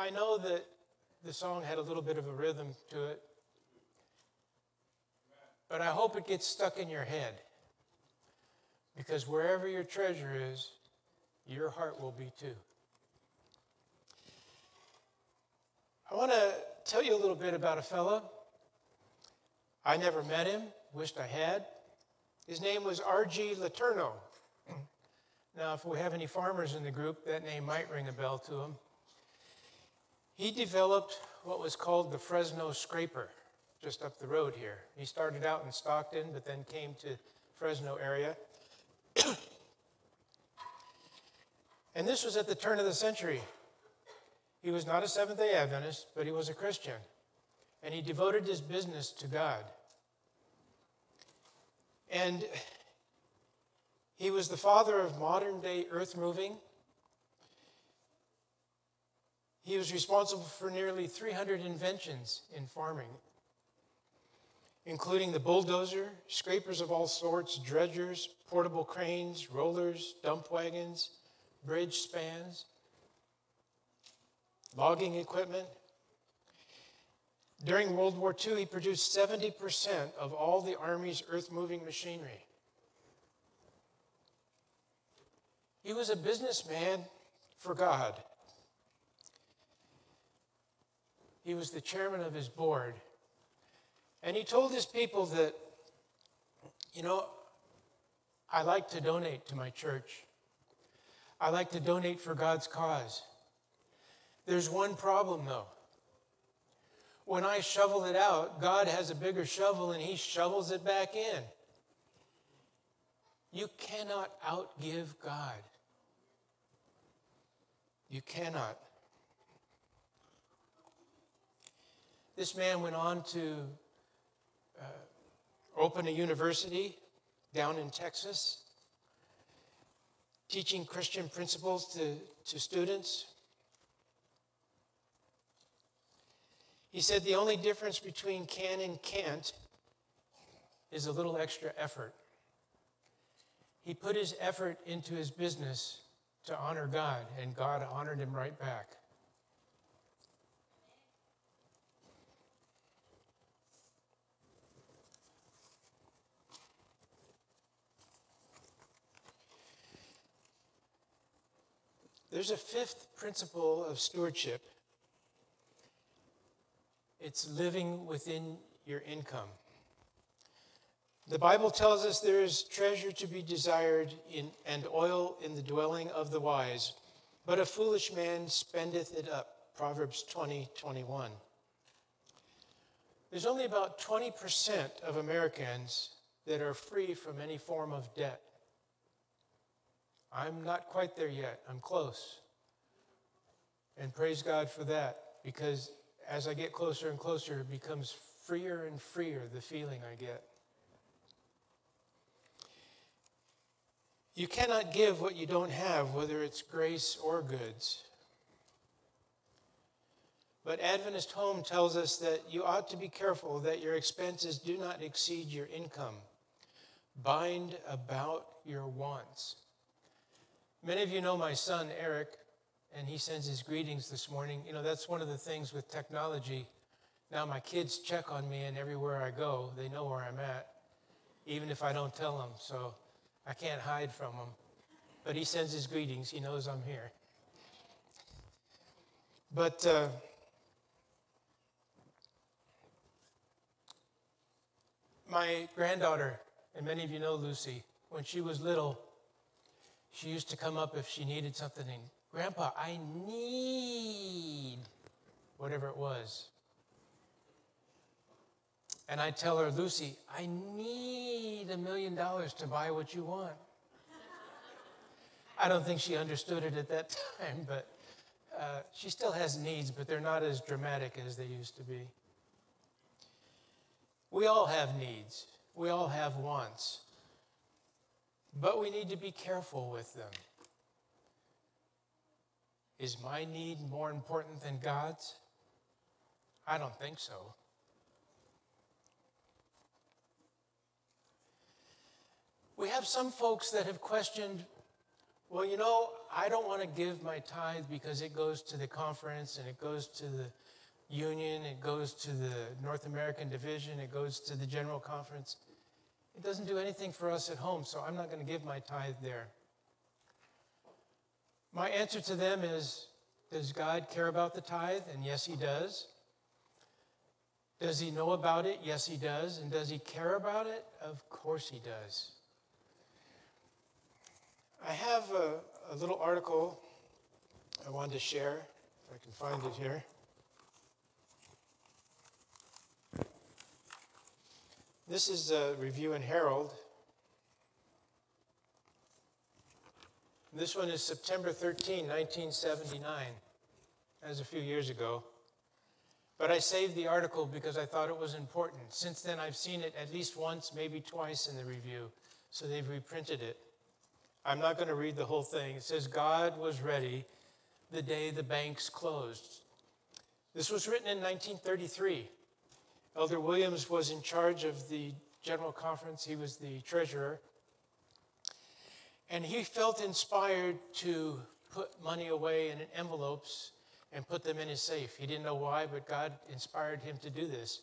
I know that the song had a little bit of a rhythm to it, but I hope it gets stuck in your head because wherever your treasure is, your heart will be too. I want to tell you a little bit about a fellow. I never met him, wished I had. His name was R.G. Letourneau. now, if we have any farmers in the group, that name might ring a bell to him. He developed what was called the Fresno scraper, just up the road here. He started out in Stockton, but then came to Fresno area. and this was at the turn of the century. He was not a Seventh day Adventist, but he was a Christian. And he devoted his business to God. And he was the father of modern day earth moving. He was responsible for nearly 300 inventions in farming, including the bulldozer, scrapers of all sorts, dredgers, portable cranes, rollers, dump wagons, bridge spans, logging equipment. During World War II, he produced 70% of all the Army's earth moving machinery. He was a businessman for God. He was the chairman of his board. And he told his people that, you know, I like to donate to my church. I like to donate for God's cause. There's one problem, though. When I shovel it out, God has a bigger shovel and he shovels it back in. You cannot outgive God. You cannot. This man went on to uh, open a university down in Texas, teaching Christian principles to, to students. He said the only difference between can and can't is a little extra effort. He put his effort into his business to honor God, and God honored him right back. There's a fifth principle of stewardship it's living within your income. The Bible tells us there is treasure to be desired in, and oil in the dwelling of the wise, but a foolish man spendeth it up. Proverbs 20, 21. There's only about 20% of Americans that are free from any form of debt. I'm not quite there yet. I'm close. And praise God for that because as I get closer and closer, it becomes freer and freer the feeling I get. You cannot give what you don't have, whether it's grace or goods. But Adventist Home tells us that you ought to be careful that your expenses do not exceed your income. Bind about your wants. Many of you know my son, Eric, and he sends his greetings this morning. You know, that's one of the things with technology. Now, my kids check on me, and everywhere I go, they know where I'm at, even if I don't tell them. So I can't hide from them. But he sends his greetings, he knows I'm here. But uh, my granddaughter, and many of you know Lucy, when she was little, she used to come up if she needed something and, Grandpa, I need whatever it was. And I tell her, Lucy, I need a million dollars to buy what you want. I don't think she understood it at that time, but uh, she still has needs, but they're not as dramatic as they used to be. We all have needs, we all have wants, but we need to be careful with them. Is my need more important than God's? I don't think so. We have some folks that have questioned well, you know, I don't want to give my tithe because it goes to the conference and it goes to the union, it goes to the North American division, it goes to the general conference. It doesn't do anything for us at home, so I'm not going to give my tithe there. My answer to them is Does God care about the tithe? And yes, He does. Does He know about it? Yes, He does. And does He care about it? Of course, He does. I have a, a little article I wanted to share, if I can find it here. This is a Review and Herald. This one is September 13, 1979. That was a few years ago. But I saved the article because I thought it was important. Since then, I've seen it at least once, maybe twice in the review, so they've reprinted it. I'm not going to read the whole thing. It says, God was ready the day the banks closed. This was written in 1933. Elder Williams was in charge of the General Conference, he was the treasurer. And he felt inspired to put money away in envelopes and put them in his safe. He didn't know why, but God inspired him to do this.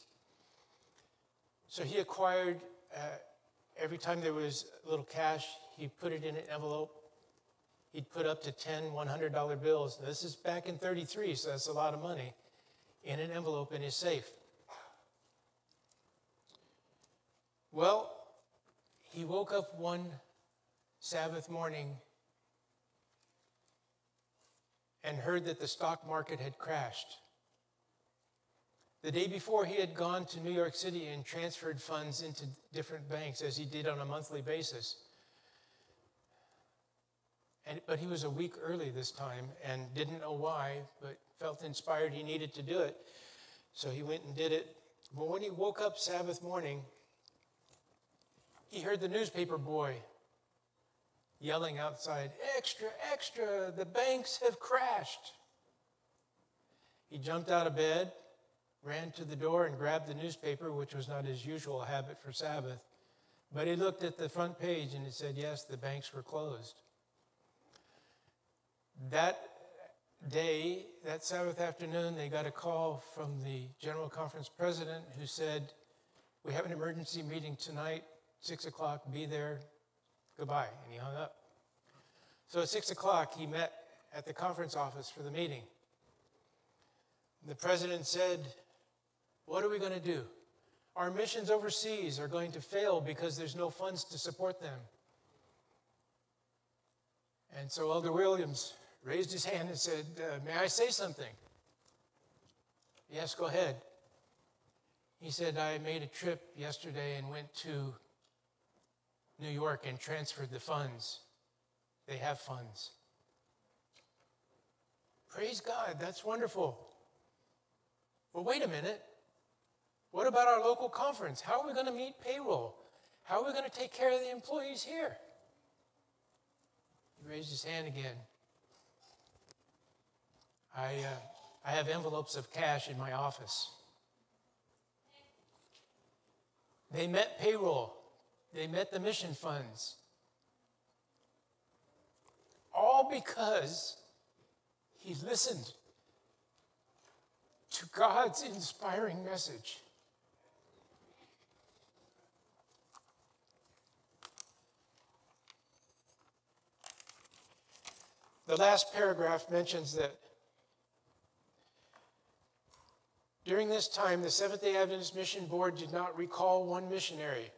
So he acquired, uh, every time there was a little cash, he put it in an envelope. He'd put up to 10 $100 bills. Now, this is back in 33, so that's a lot of money, in an envelope in his safe. Well, he woke up one Sabbath morning and heard that the stock market had crashed. The day before, he had gone to New York City and transferred funds into different banks as he did on a monthly basis. And, but he was a week early this time and didn't know why, but felt inspired he needed to do it. So he went and did it. But when he woke up Sabbath morning, he heard the newspaper boy yelling outside, Extra, extra, the banks have crashed. He jumped out of bed, ran to the door, and grabbed the newspaper, which was not his usual habit for Sabbath. But he looked at the front page and it said, Yes, the banks were closed. That day, that Sabbath afternoon, they got a call from the General Conference president who said, We have an emergency meeting tonight, 6 o'clock, be there, goodbye. And he hung up. So at 6 o'clock, he met at the conference office for the meeting. The president said, What are we going to do? our missions overseas are going to fail because there's no funds to support them. And so Elder Williams raised his hand and said, uh, May I say something? Yes, go ahead. He said, I made a trip yesterday and went to New York and transferred the funds. They have funds. Praise God, that's wonderful. Well, wait a minute. What about our local conference? How are we going to meet payroll? How are we going to take care of the employees here? He raised his hand again. I, uh, I have envelopes of cash in my office. They met payroll, they met the mission funds. All because he listened to God's inspiring message. The last paragraph mentions that during this time, the Seventh day Adventist Mission Board did not recall one missionary.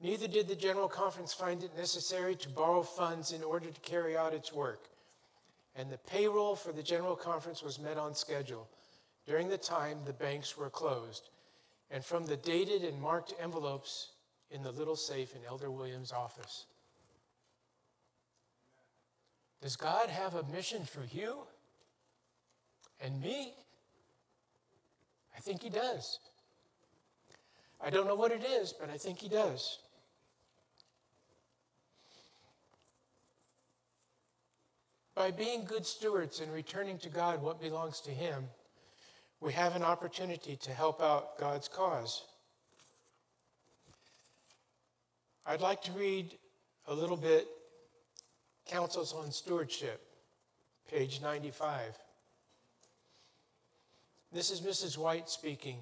Neither did the General Conference find it necessary to borrow funds in order to carry out its work. And the payroll for the General Conference was met on schedule. During the time, the banks were closed. And from the dated and marked envelopes in the little safe in Elder Williams' office. Does God have a mission for you and me? I think He does. I don't know what it is, but I think He does. By being good stewards and returning to God what belongs to Him, we have an opportunity to help out God's cause. I'd like to read a little bit Counsels on Stewardship, page 95. This is Mrs. White speaking.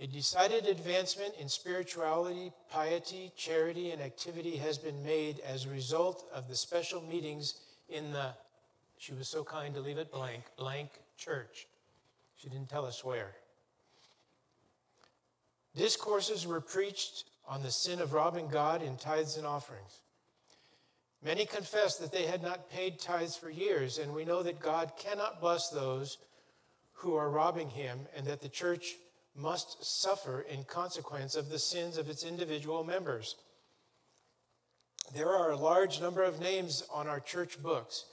A decided advancement in spirituality, piety, charity, and activity has been made as a result of the special meetings in the, she was so kind to leave it blank, blank church. She didn't tell us where. Discourses were preached on the sin of robbing God in tithes and offerings. Many confessed that they had not paid tithes for years, and we know that God cannot bless those who are robbing him, and that the church must suffer in consequence of the sins of its individual members. There are a large number of names on our church books,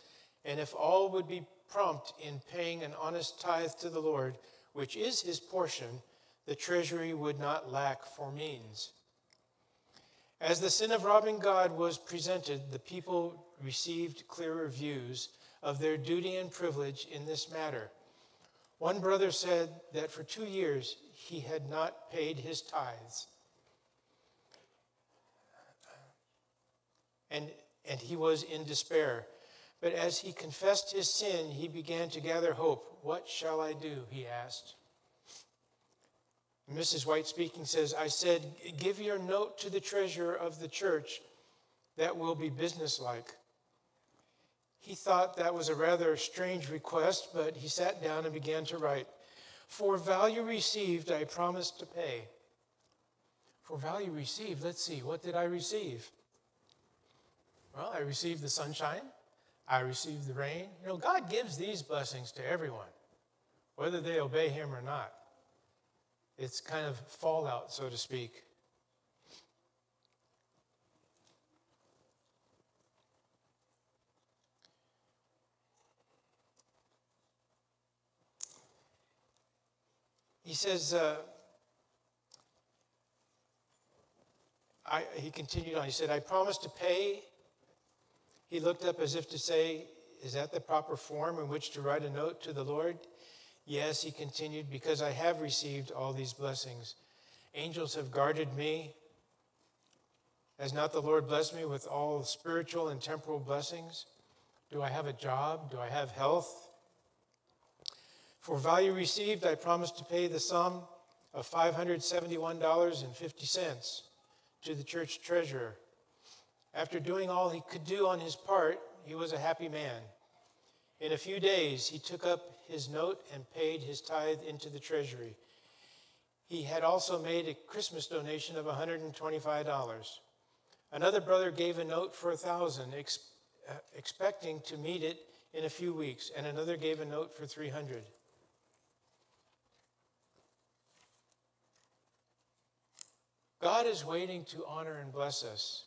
and if all would be prompt in paying an honest tithe to the Lord, which is his portion, the treasury would not lack for means. As the sin of robbing God was presented, the people received clearer views of their duty and privilege in this matter. One brother said that for two years he had not paid his tithes. And, and he was in despair. But as he confessed his sin, he began to gather hope. What shall I do? He asked. Mrs. White speaking says, I said, Give your note to the treasurer of the church. That will be businesslike. He thought that was a rather strange request, but he sat down and began to write. For value received, I promised to pay. For value received, let's see, what did I receive? Well, I received the sunshine, I received the rain. You know, God gives these blessings to everyone, whether they obey Him or not. It's kind of fallout, so to speak. He says, uh, I, he continued on, he said, I promised to pay. He looked up as if to say, Is that the proper form in which to write a note to the Lord? Yes, he continued, because I have received all these blessings. Angels have guarded me. Has not the Lord blessed me with all spiritual and temporal blessings? Do I have a job? Do I have health? For value received, I promise to pay the sum of $571.50 to the church treasurer. After doing all he could do on his part, he was a happy man. In a few days, he took up his note and paid his tithe into the treasury. He had also made a Christmas donation of $125. Another brother gave a note for 1000 ex- uh, expecting to meet it in a few weeks, and another gave a note for 300. God is waiting to honor and bless us.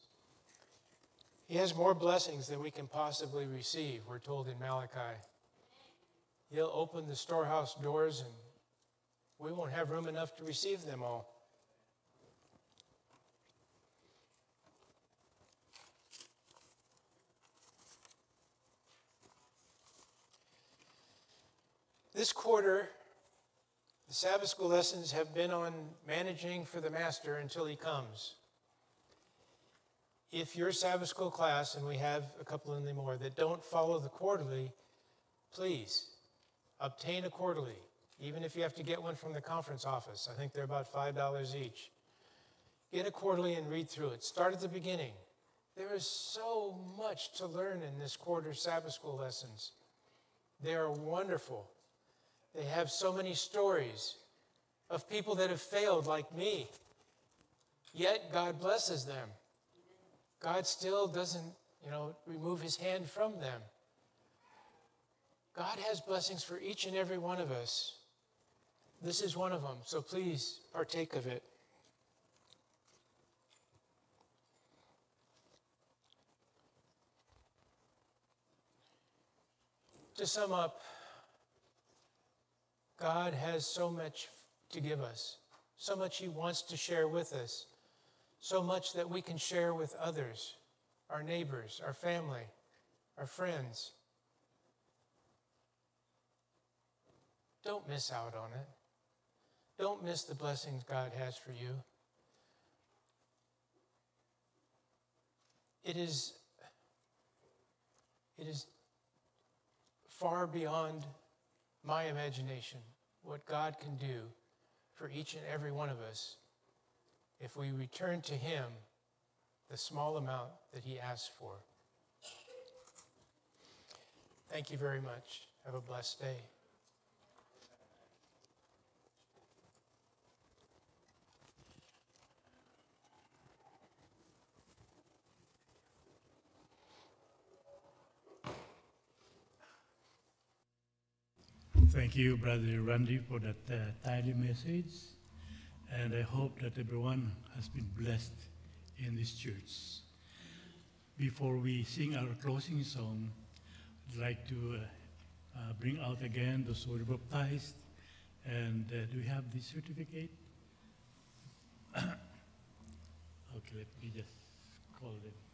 He has more blessings than we can possibly receive, we're told in Malachi. He'll open the storehouse doors and we won't have room enough to receive them all. This quarter, the Sabbath school lessons have been on managing for the master until he comes. If your Sabbath school class, and we have a couple in the more that don't follow the quarterly, please obtain a quarterly, even if you have to get one from the conference office. I think they're about $5 each. Get a quarterly and read through it. Start at the beginning. There is so much to learn in this quarter Sabbath school lessons. They are wonderful. They have so many stories of people that have failed, like me. Yet God blesses them. God still doesn't, you know, remove his hand from them. God has blessings for each and every one of us. This is one of them, so please partake of it. To sum up, God has so much to give us, so much He wants to share with us, so much that we can share with others, our neighbors, our family, our friends. Don't miss out on it. Don't miss the blessings God has for you. It is, it is far beyond my imagination what God can do for each and every one of us if we return to Him the small amount that He asks for. Thank you very much. Have a blessed day. Thank you, Brother Randy, for that uh, timely message. And I hope that everyone has been blessed in this church. Before we sing our closing song, I'd like to uh, uh, bring out again those who were baptized. And uh, do we have the certificate? okay, let me just call them.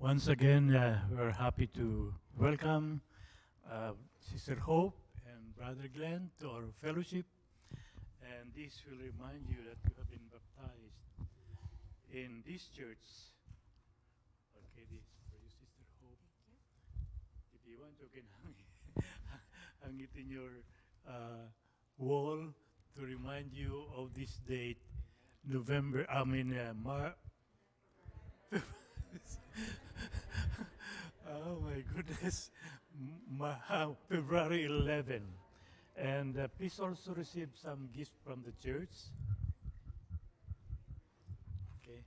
Once again, uh, we're happy to welcome uh, Sister Hope and Brother Glenn to our fellowship. And this will remind you that you have been baptized in this church. Okay, this for you, Sister Hope. If you want, you can hang it, in your uh, wall to remind you of this date, November, I mean, uh, Mar- oh my goodness, uh, February 11. And uh, please also receive some gifts from the church. Okay.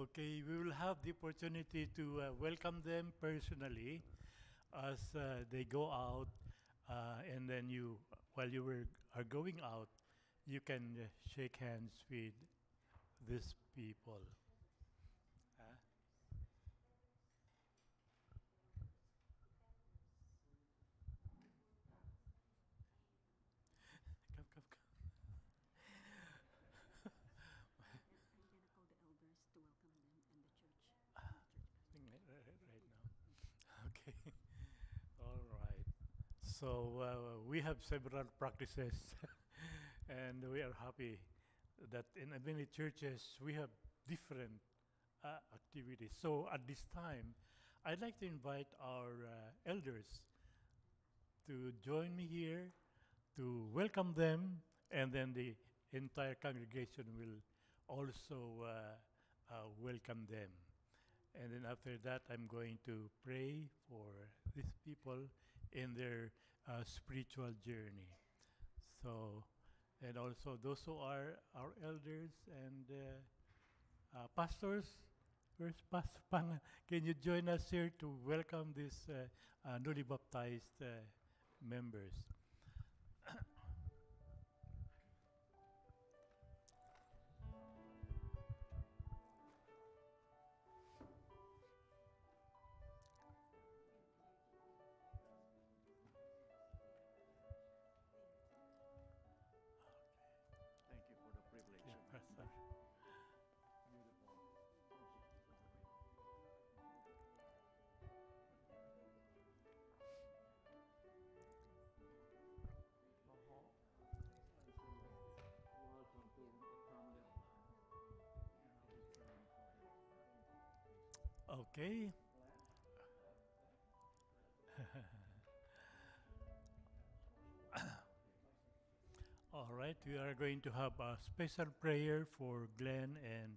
Okay, we will have the opportunity to uh, welcome them personally as uh, they go out, uh, and then you, while you were, are going out, you can uh, shake hands with these people. So uh, we have several practices, and we are happy that in many churches we have different uh, activities. So at this time, I'd like to invite our uh, elders to join me here to welcome them, and then the entire congregation will also uh, uh, welcome them. And then after that, I'm going to pray for these people in their uh, spiritual journey. So, and also those who are our elders and uh, uh, pastors. Where's Pastor Pang? Can you join us here to welcome these uh, uh, newly baptized members? Okay. All right, we are going to have a special prayer for Glenn and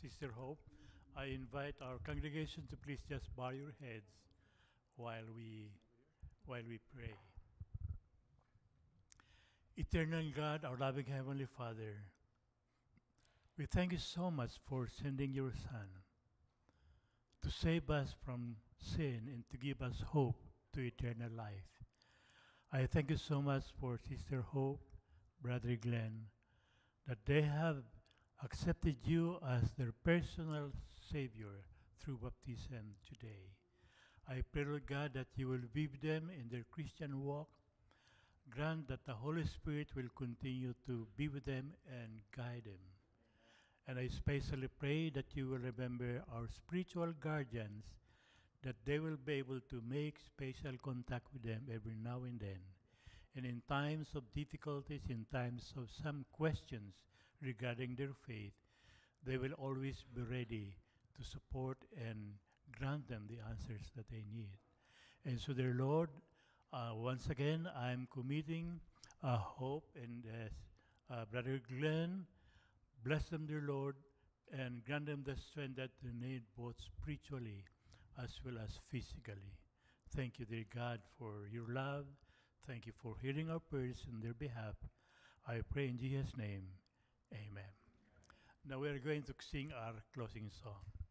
Sister Hope. I invite our congregation to please just bow your heads while we while we pray. Eternal God, our loving Heavenly Father, we thank you so much for sending your Son to save us from sin and to give us hope to eternal life. I thank you so much for Sister Hope, Brother Glenn, that they have accepted you as their personal Savior through baptism today. I pray, Lord God, that you will be with them in their Christian walk. Grant that the Holy Spirit will continue to be with them and guide them. And I especially pray that you will remember our spiritual guardians, that they will be able to make special contact with them every now and then. And in times of difficulties, in times of some questions regarding their faith, they will always be ready to support and grant them the answers that they need. And so, dear Lord, uh, once again, I'm committing uh, hope and uh, Brother Glenn. Bless them, dear Lord, and grant them the strength that they need both spiritually as well as physically. Thank you, dear God, for your love. Thank you for hearing our prayers on their behalf. I pray in Jesus' name. Amen. Now we are going to sing our closing song.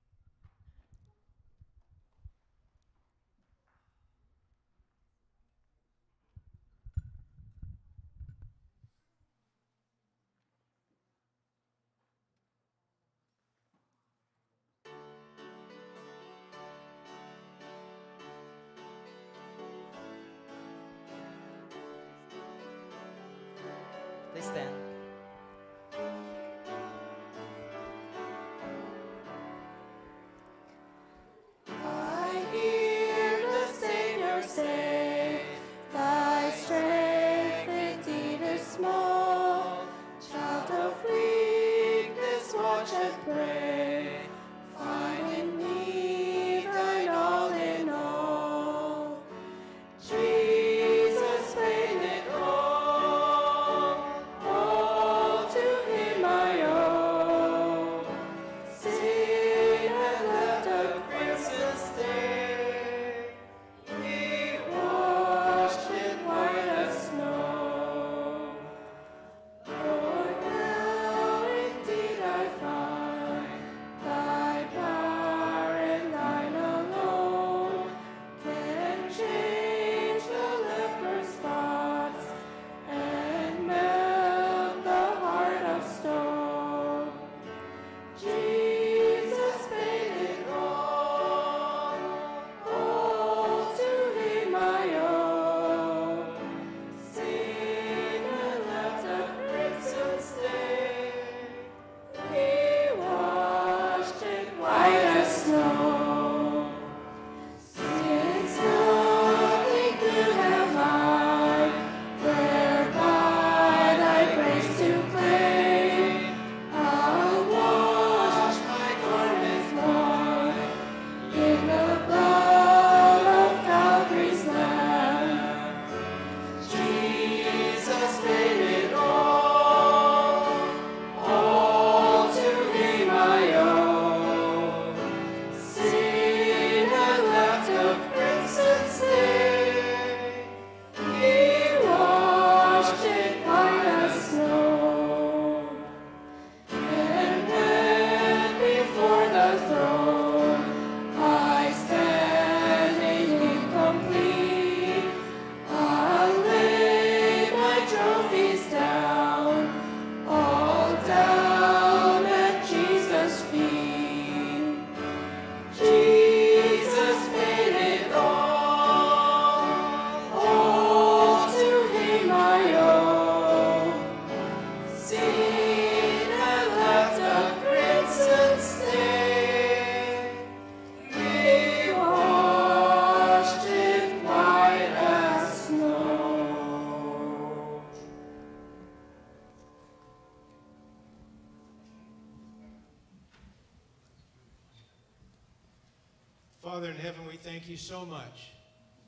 So much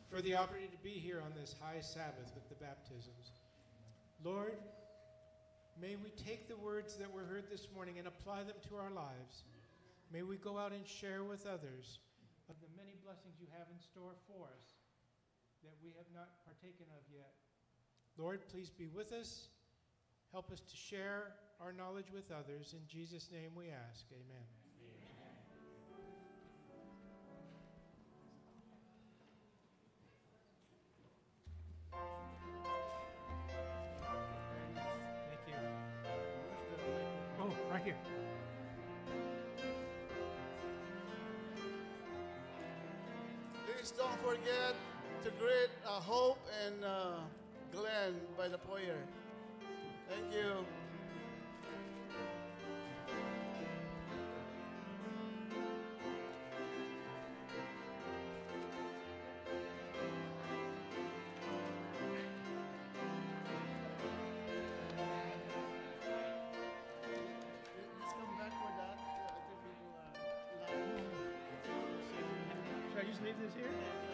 for the opportunity to be here on this high Sabbath with the baptisms. Lord, may we take the words that were heard this morning and apply them to our lives. May we go out and share with others of the many blessings you have in store for us that we have not partaken of yet. Lord, please be with us. Help us to share our knowledge with others. In Jesus' name we ask. Amen. Forget to greet uh, Hope and uh, Glenn by the foyer. Thank you. Let's come back for that. I think we will, uh. Should I just leave this here?